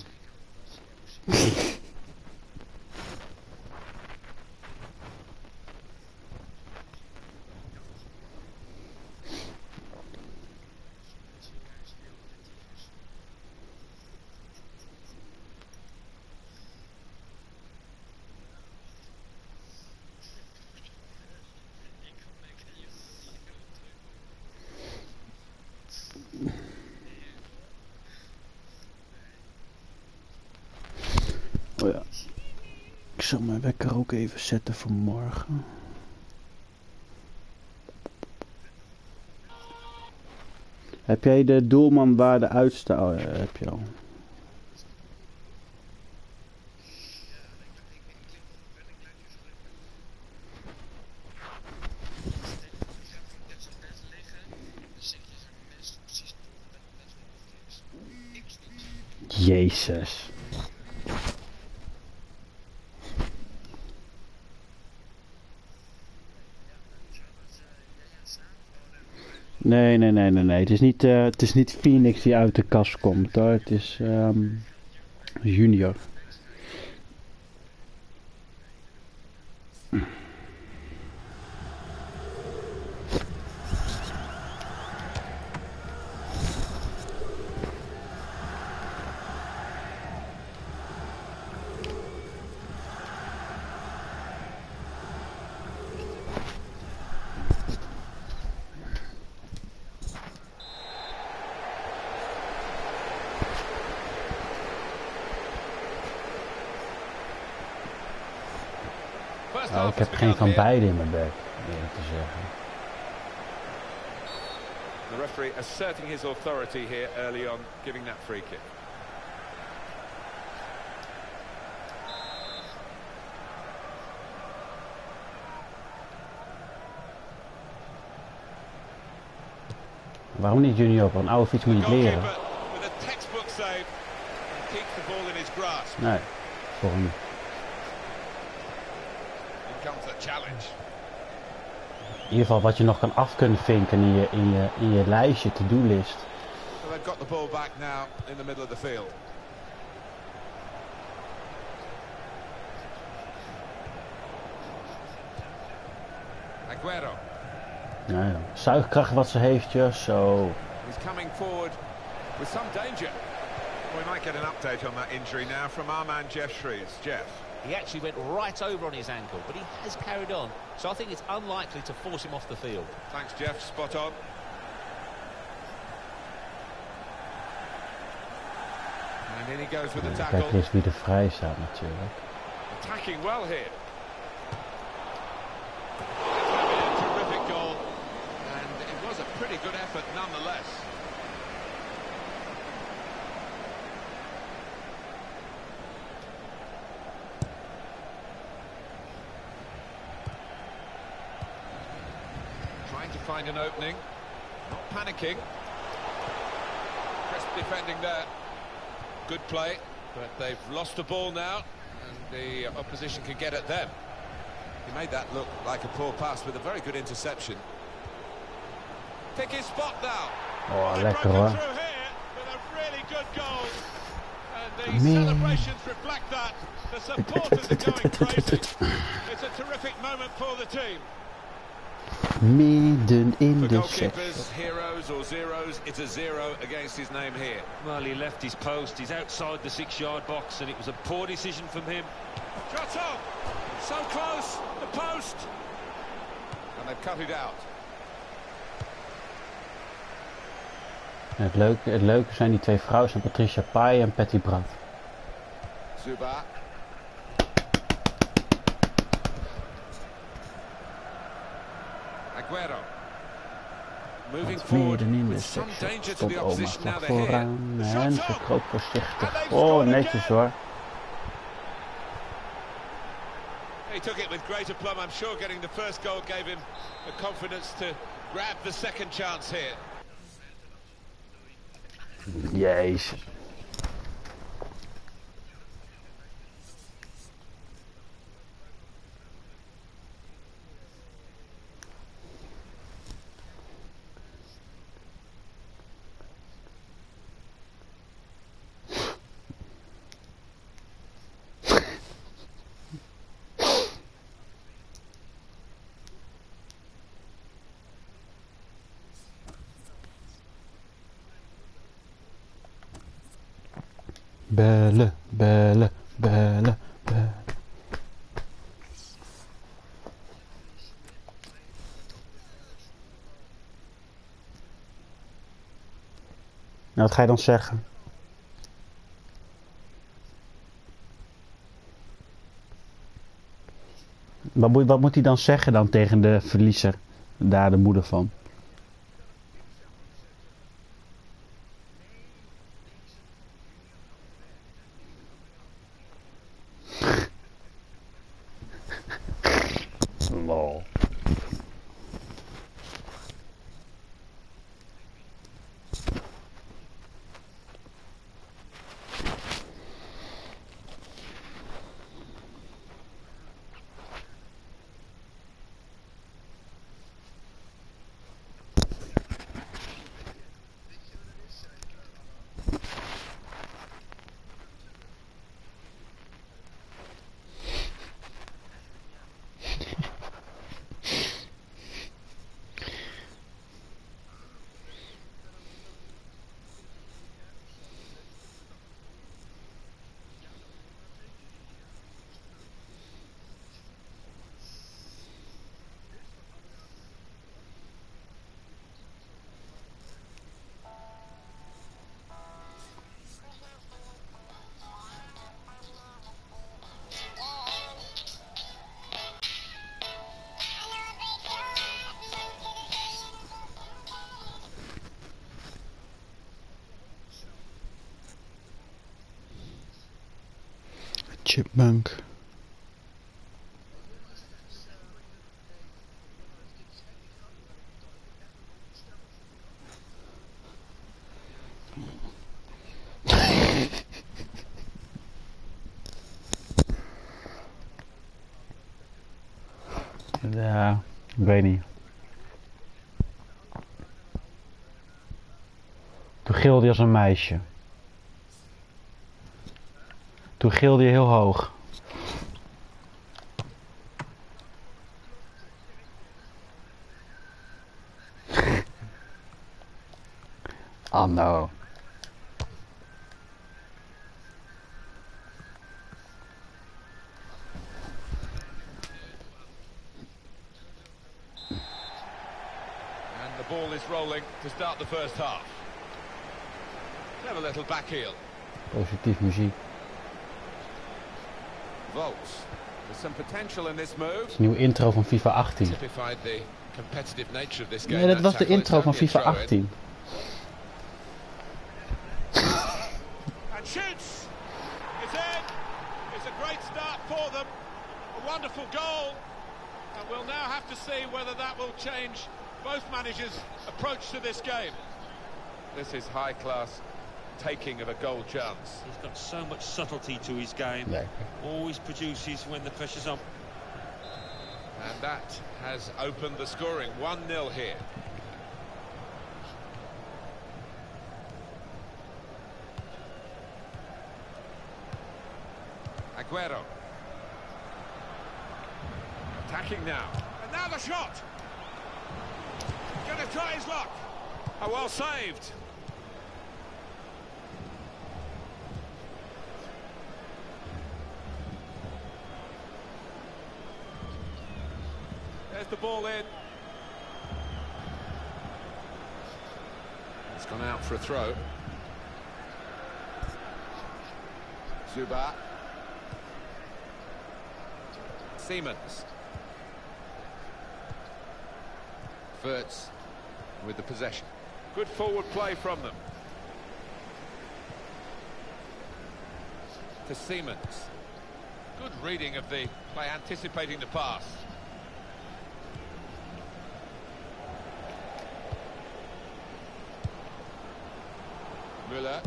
Oh ja. Ik zal mijn wekker ook even zetten voor morgen. Heb jij de doelmanwaarde uitstaan? Oh, ja, heb je al. Jezus. Nee, nee, nee, nee, nee. Het is niet, eh, het is niet Phoenix die uit de kast komt hoor. Het is ehm, Junior. First Nou, half ik heb has in mijn bek, eerlijk te zeggen. The referee asserting his authority here early on, giving that free kick. Waarom niet Junior? Een oude fiets moet je niet leren. With a textbook save and keeps the ball in his grasp. Nee, volgens mij. In challenge. In ieder geval wat je nog kan af kunnen vinken in je, in je, in je lijstje, to-do-list. So they've got the ball back now in the middle of the field. Aguero. Nou ja, zuigkracht wat ze heeft, je, zo. He's coming forward with some danger. We might get an update on that injury now from our man Jeff Shreves. Jeff. He actually went right over on his ankle, but he has carried on. So I think it's unlikely to force him off the field. Thanks, Geoff. Spot on. And in he goes with the Kijk tackle. eens wie er vrij staat natuurlijk. Attacking well here. It's gonna be a terrific goal. And it was a pretty good effort nonetheless. Trying to find an opening. Not panicking. Crisp defending there. Good play, but they've lost the ball now, and the opposition can get at them. He made that look like a poor pass with a very good interception. Pick his spot now. Oh, They've lekker broken hoor. through here with a really good goal. And the Man. celebrations reflect that. The supporters are going crazy. It's a terrific moment for the team. Midden in For de goalkeepers, heroes or zeros, it's a zero against his name here. Well, he left his post. He's outside the six-yard box, and it was a poor decision from him. Shot on! So close! The post! And they've cut it out. En Het leuke, het leuke zijn die twee vrouwen zijn Patricia Paay en Patty Brard. Zuba. Aguero. Moving Want forward midden in de to stond the oma vlak vooraan. En ze kroop voorzichtig. Oh, netjes hoor. He took it with great aplomb. I'm sure getting the first goal gave him the confidence to grab the second chance here. Jezus. Bellen, bellen, bellen. Nou, wat ga je dan zeggen? Wat moet, wat moet hij dan zeggen dan tegen de verliezer? Daar de moeder van. Chipmunk. Ja, ik weet niet. Toen gilde hij als een meisje. Toen gilde je heel hoog. oh no. And the ball is rolling to start the first half. Clever little back heel. Positief muziek. Volts. There's some potential in this move. Nieuwe intro van FIFA 18. Typified the competitive nature of this game. Nee, dat That was de intro it's van FIFA 18. And shoots! It's in! It's a great start for them. A wonderful goal. And we'll now have to see whether that will change both managers' approach to this game. This is high class taking of a goal chance. He's got so much subtlety to his game. Lekker. Always produces when the pressure's on. And that has opened the scoring. 1-0 here. Aguero. Attacking now. And now the shot! Gonna try his luck. Oh, well saved. The ball in. It's gone out for a throw. Zubat. Siemens. Verts with the possession. Good forward play from them. To Siemens. Good reading of the play, anticipating the pass. Müller.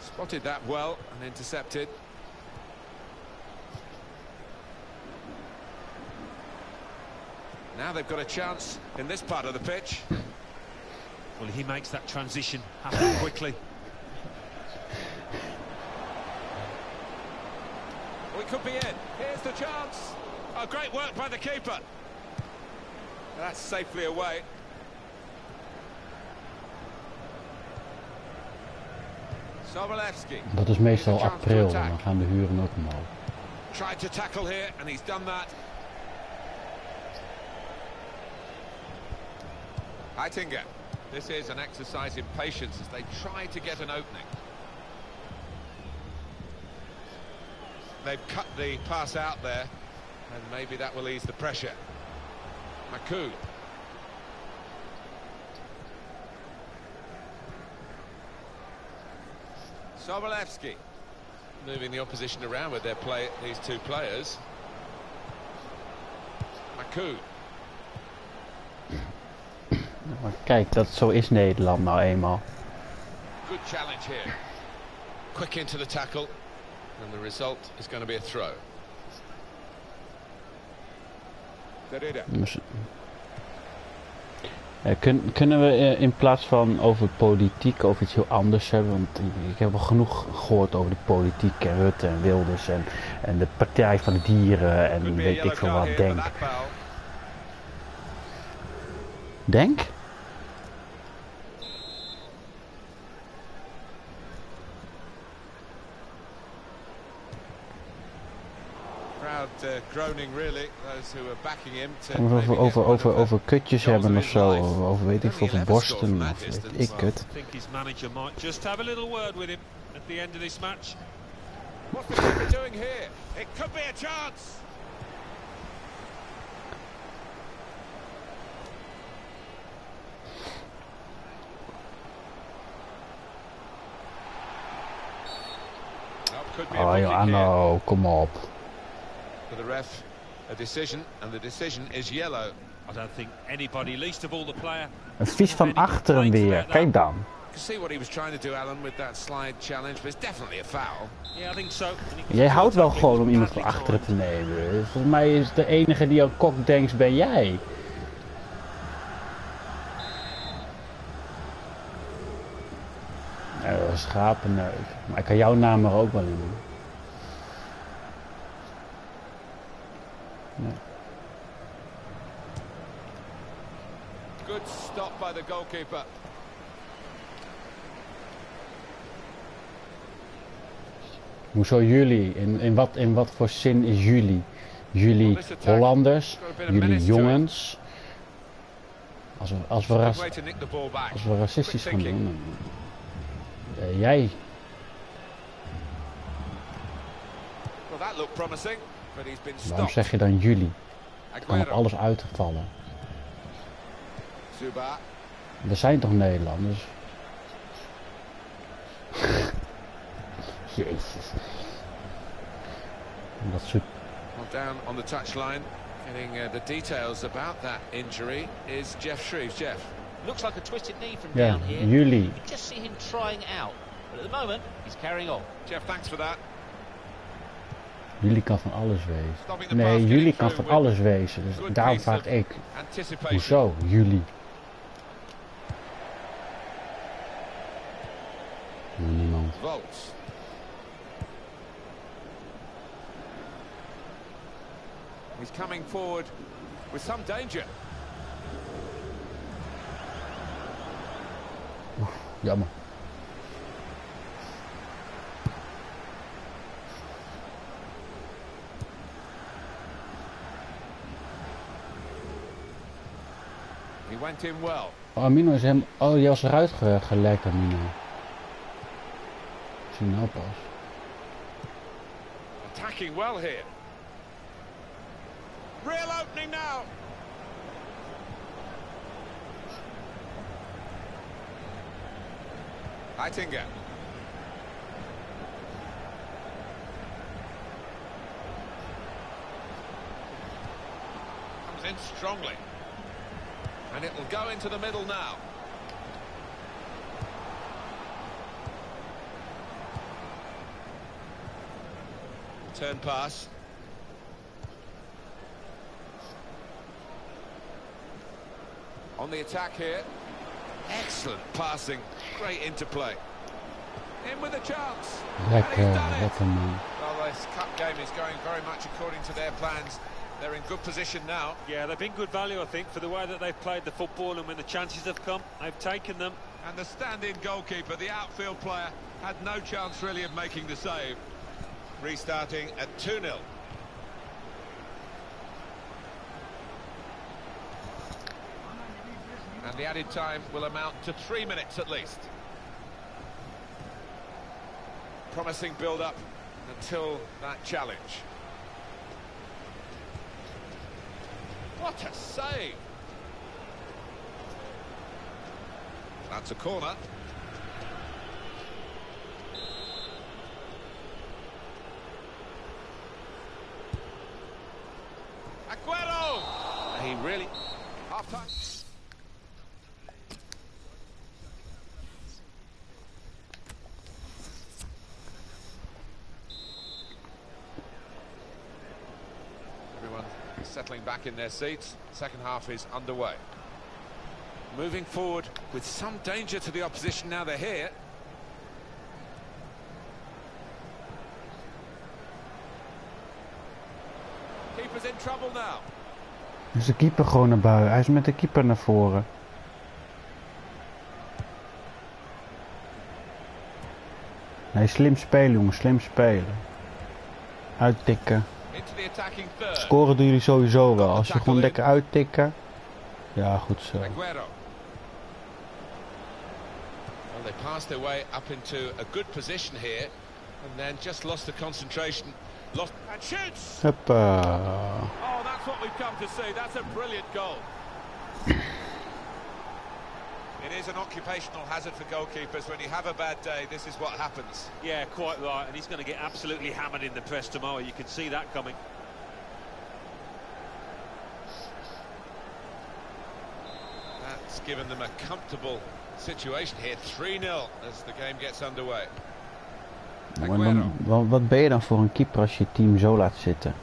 Spotted that well and intercepted. Now they've got a chance in this part of the pitch. Well, he makes that transition happen quickly. We could be in. Here's the chance. Oh, great work by the keeper. That's safely away. Dat is meestal april, dan gaan de huren ook omhoog. tried to tackle here, and he's done that. Heitinger. This is an exercise in patience as they try to get an opening. They've cut the pass out there, and maybe that will ease the pressure. Maku. Sobolewski. Moving the opposition around with their play, these two players. Maku. Maar kijk, dat, zo is Nederland nou eenmaal. Good challenge here. Quick into the tackle. And the result is going to be a throw. Derrida. Dus- kun- kunnen we eh, in plaats van over politiek over iets heel anders hebben? Want ik heb al genoeg gehoord over de politiek en Rutte en Wilders en, en de Partij van de Dieren en weet ik veel wat. Denk. Denk? Over, over, over, over kutjes hebben of zo, over, weet ik veel, borsten of weet ik het. Oh I kom op. For the ref, a decision, and the decision is yellow. I don't think anybody, least of all the player, Een vies van achteren weer. Kijk dan. See what he was trying to do, Alan, with that slide challenge, but it's definitely a foul. Yeah, I think so. Jij houdt wel gewoon om iemand van achteren te nemen. Volgens mij is de enige die aan kok denkt, ben jij. Is schapenneuk. Maar ik kan jouw naam er ook wel in doen. Good stop by the goalkeeper. Hoezo jullie? In, in, wat, in wat voor zin is jullie? Jullie Well, this attack Hollanders, got a bit of jullie menace to it. jongens. Als we, als we, Good ras- way to nick the ball back. als we racistisch Quick gaan thinking. doen. dan- Eh, jij, Well, that looked promising, but he's been waarom zeg je dan jullie? Het kan op alles uitvallen. Zuba. We zijn toch Nederlanders? Jezus. Dat soort... Well, down on the touchline, getting uh, the details about that injury is Jeff Shreves. Jeff. Looks like a twisted knee from Ja, down here. jullie. You can just see him trying out. But at the moment, he's carrying on. Jeff, thanks for that. Jullie kan van alles wezen. Nee, jullie kan van alles wezen. Dus daarom vraag ik. Hoezo? Jullie. Niemand. Volts. He's coming forward with some danger. Jammer. Went in well. Oh, Armino is hem... Oh, die was eruit ge- gelekt, Armino. Zie nou pas. Attacking well here. Real opening now. Heitinger. Comes in strongly. And it will go into the middle now. Turn pass. On the attack here. Excellent passing. Great interplay. In with a chance. Lekker, uh, done it. lekker man. Well, this cup game is going very much according to their plans. They're in good position now. Yeah, they've been good value, I think, for the way that they've played the football and when the chances have come, they've taken them. And the stand-in goalkeeper, the outfield player, had no chance really of making the save. Restarting at 2-0. And the added time will amount to three minutes at least. Promising build-up until that challenge. What a save! That's a corner. Aguero! He really... Half time. Back in their seats. Second half is underway. Moving forward with some danger to the opposition now they're here. Keeper's in trouble now. Dus de keeper gewoon naar buiten. Hij is met de keeper naar voren. Nee, slim spelen jongens, slim spelen. Uittikken. Into the attacking third. Scoren doen jullie sowieso wel. Als je gewoon lekker uittikken. Ja, goed zo. They passed their way up into a good position here, and then just lost the concentration. Lost and shoots. Hoppa. Oh, that's what we've come to see. That's a brilliant goal. It is an occupational hazard for goalkeepers. When you have a bad day, this is what happens. Yeah, quite right. And he's going to get absolutely hammered in the press tomorrow. You can see that coming. That's given them a comfortable situation here. 3-0 as the game gets underway. Maar dan, wat, wat ben je dan voor een keeper als je je team zo laat zitten?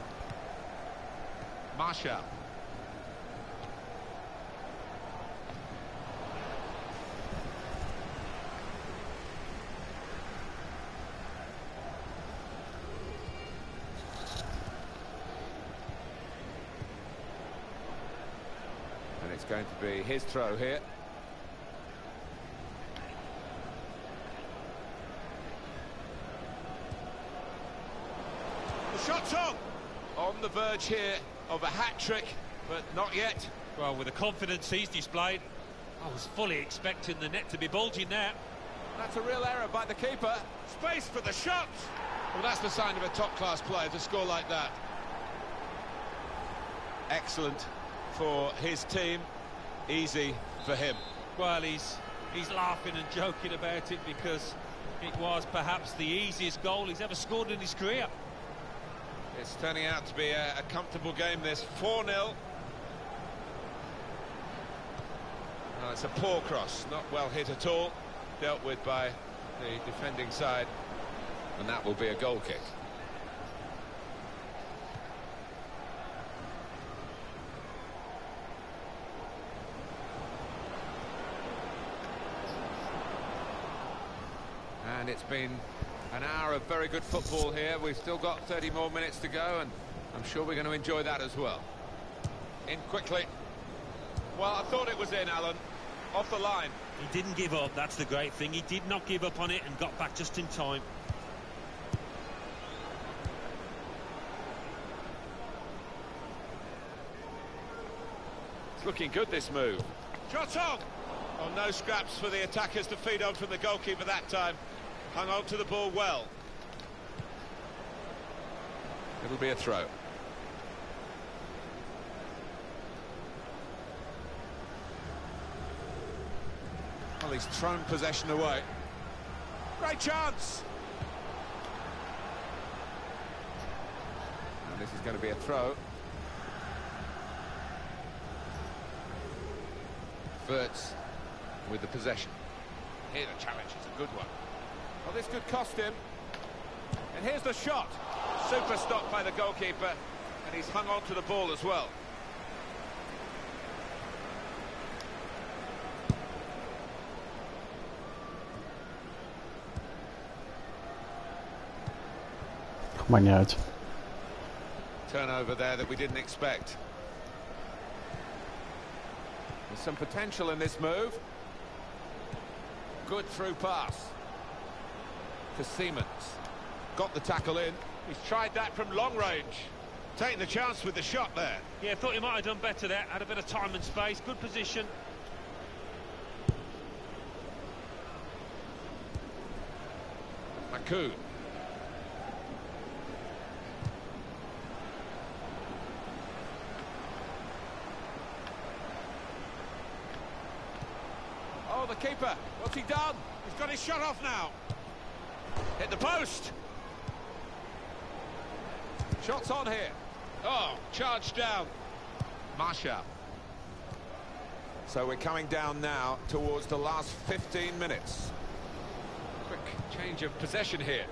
Martial. And it's going to be his throw here. The shot's on! On the verge here of a hat-trick, but not yet. Well, with the confidence he's displayed, I was fully expecting the net to be bulging there. That's a real error by the keeper. Space for the shot! Well, that's the sign of a top-class player to score like that. Excellent for his team, easy for him. Well, he's he's laughing and joking about it because it was perhaps the easiest goal he's ever scored in his career. It's turning out to be a, a comfortable game, this 4-0. Oh, it's a poor cross, not well hit at all. Dealt with by the defending side. And that will be a goal kick. And it's been an hour of very good football here. We've still got 30 more minutes to go, and I'm sure we're going to enjoy that as well. In quickly. Well, I thought it was in, Alan. Off the line. He didn't give up, that's the great thing. He did not give up on it and got back just in time. It's looking good, this move. Shot on! Oh, no scraps for the attackers to feed on from the goalkeeper that time. Hung on to the ball well. It'll be a throw. Well, he's thrown possession away. Great chance! And this is going to be a throw. Verts with the possession. Here the challenge is a good one. Well, this could cost him. And here's the shot. Super stop by the goalkeeper. And he's hung on to the ball as well. Maakt niet uit. Turnover there that we didn't expect. There's some potential in this move. Good through pass. To Siemens. Got the tackle in. He's tried that from long range. Taking the chance with the shot there. Yeah, thought he might have done better there. Had a bit of time and space. Good position. Maku. Oh, the keeper. What's he done? He's got his shot off now. Hit the post. Shots on here. Oh, charged down. Martial. So we're coming down now towards the last 15 minutes. Quick change of possession here.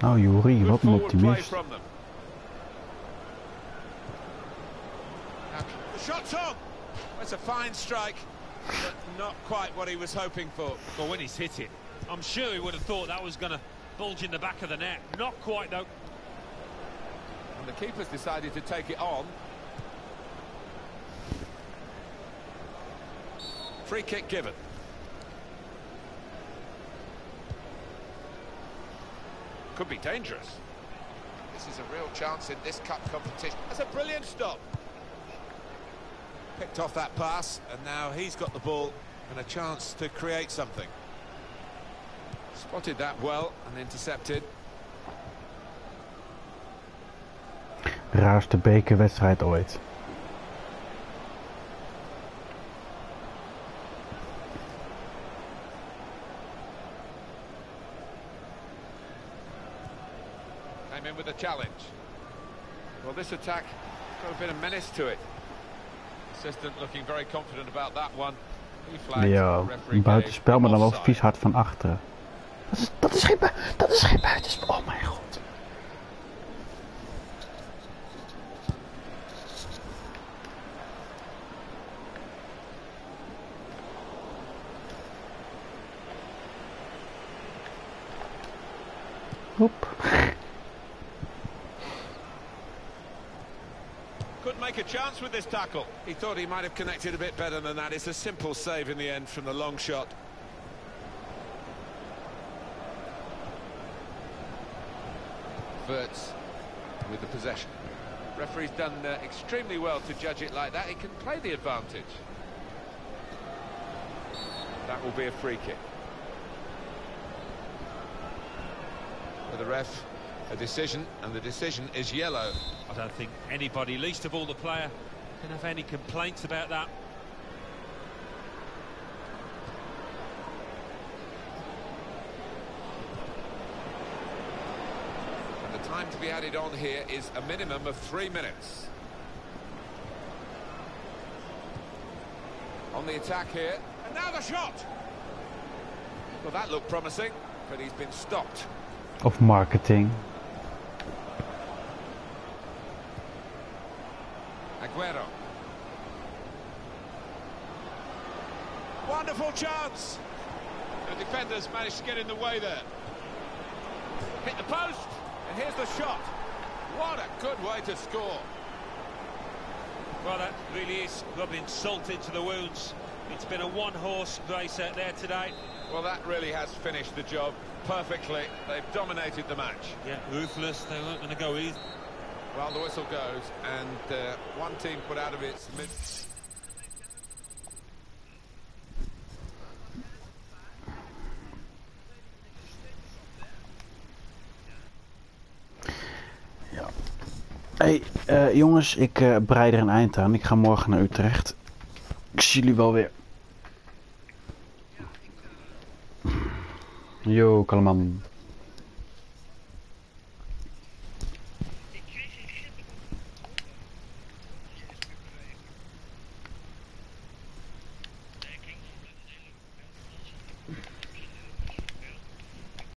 Nou Good wat een optimist. The shot's on. That's a fine strike, but not quite what he was hoping for. Well, when he's hit it, I'm sure he would have thought that was going to bulge in the back of the net. Not quite, though. And the keeper's decided to take it on. Free kick given. Could be dangerous. This is a real chance in this cup competition. That's a brilliant stop. Picked off that pass, and now he's got the ball and a chance to create something. Spotted that well and intercepted. Raarste bekerwedstrijd ooit. Came in with a challenge. Well, this attack got a bit of menace to it. Ja, een buitenspel, maar dan wel vies hard van achteren. Dat is, dat is geen, bui- dat is geen buitenspel. Oh mijn god. With this tackle. He thought he might have connected a bit better than that. It's a simple save in the end from the long shot. Verts with the possession. Referee's done uh, extremely well to judge it like that. He can play the advantage. That will be a free kick. For the ref, a decision, and the decision is yellow. I don't think anybody, least of all the player, can have any complaints about that. And the time to be added on here is a minimum of three minutes. On the attack here. And now the shot! Well, that looked promising, but he's been stopped. Of marketing. Aguero. Wonderful chance! The defenders managed to get in the way there. Hit the post, and here's the shot. What a good way to score. Well, that really is rubbing salt into the wounds. It's been a one-horse race out there today. Well, that really has finished the job perfectly. They've dominated the match. Yeah, ruthless. They weren't going to go easy. Well, the whistle goes, and uh, one team put out of its mid... hey, eh, jongens, ik eh breid er een eind aan. Ik ga morgen naar Utrecht. Ik zie jullie wel weer. Yo, Kaleman.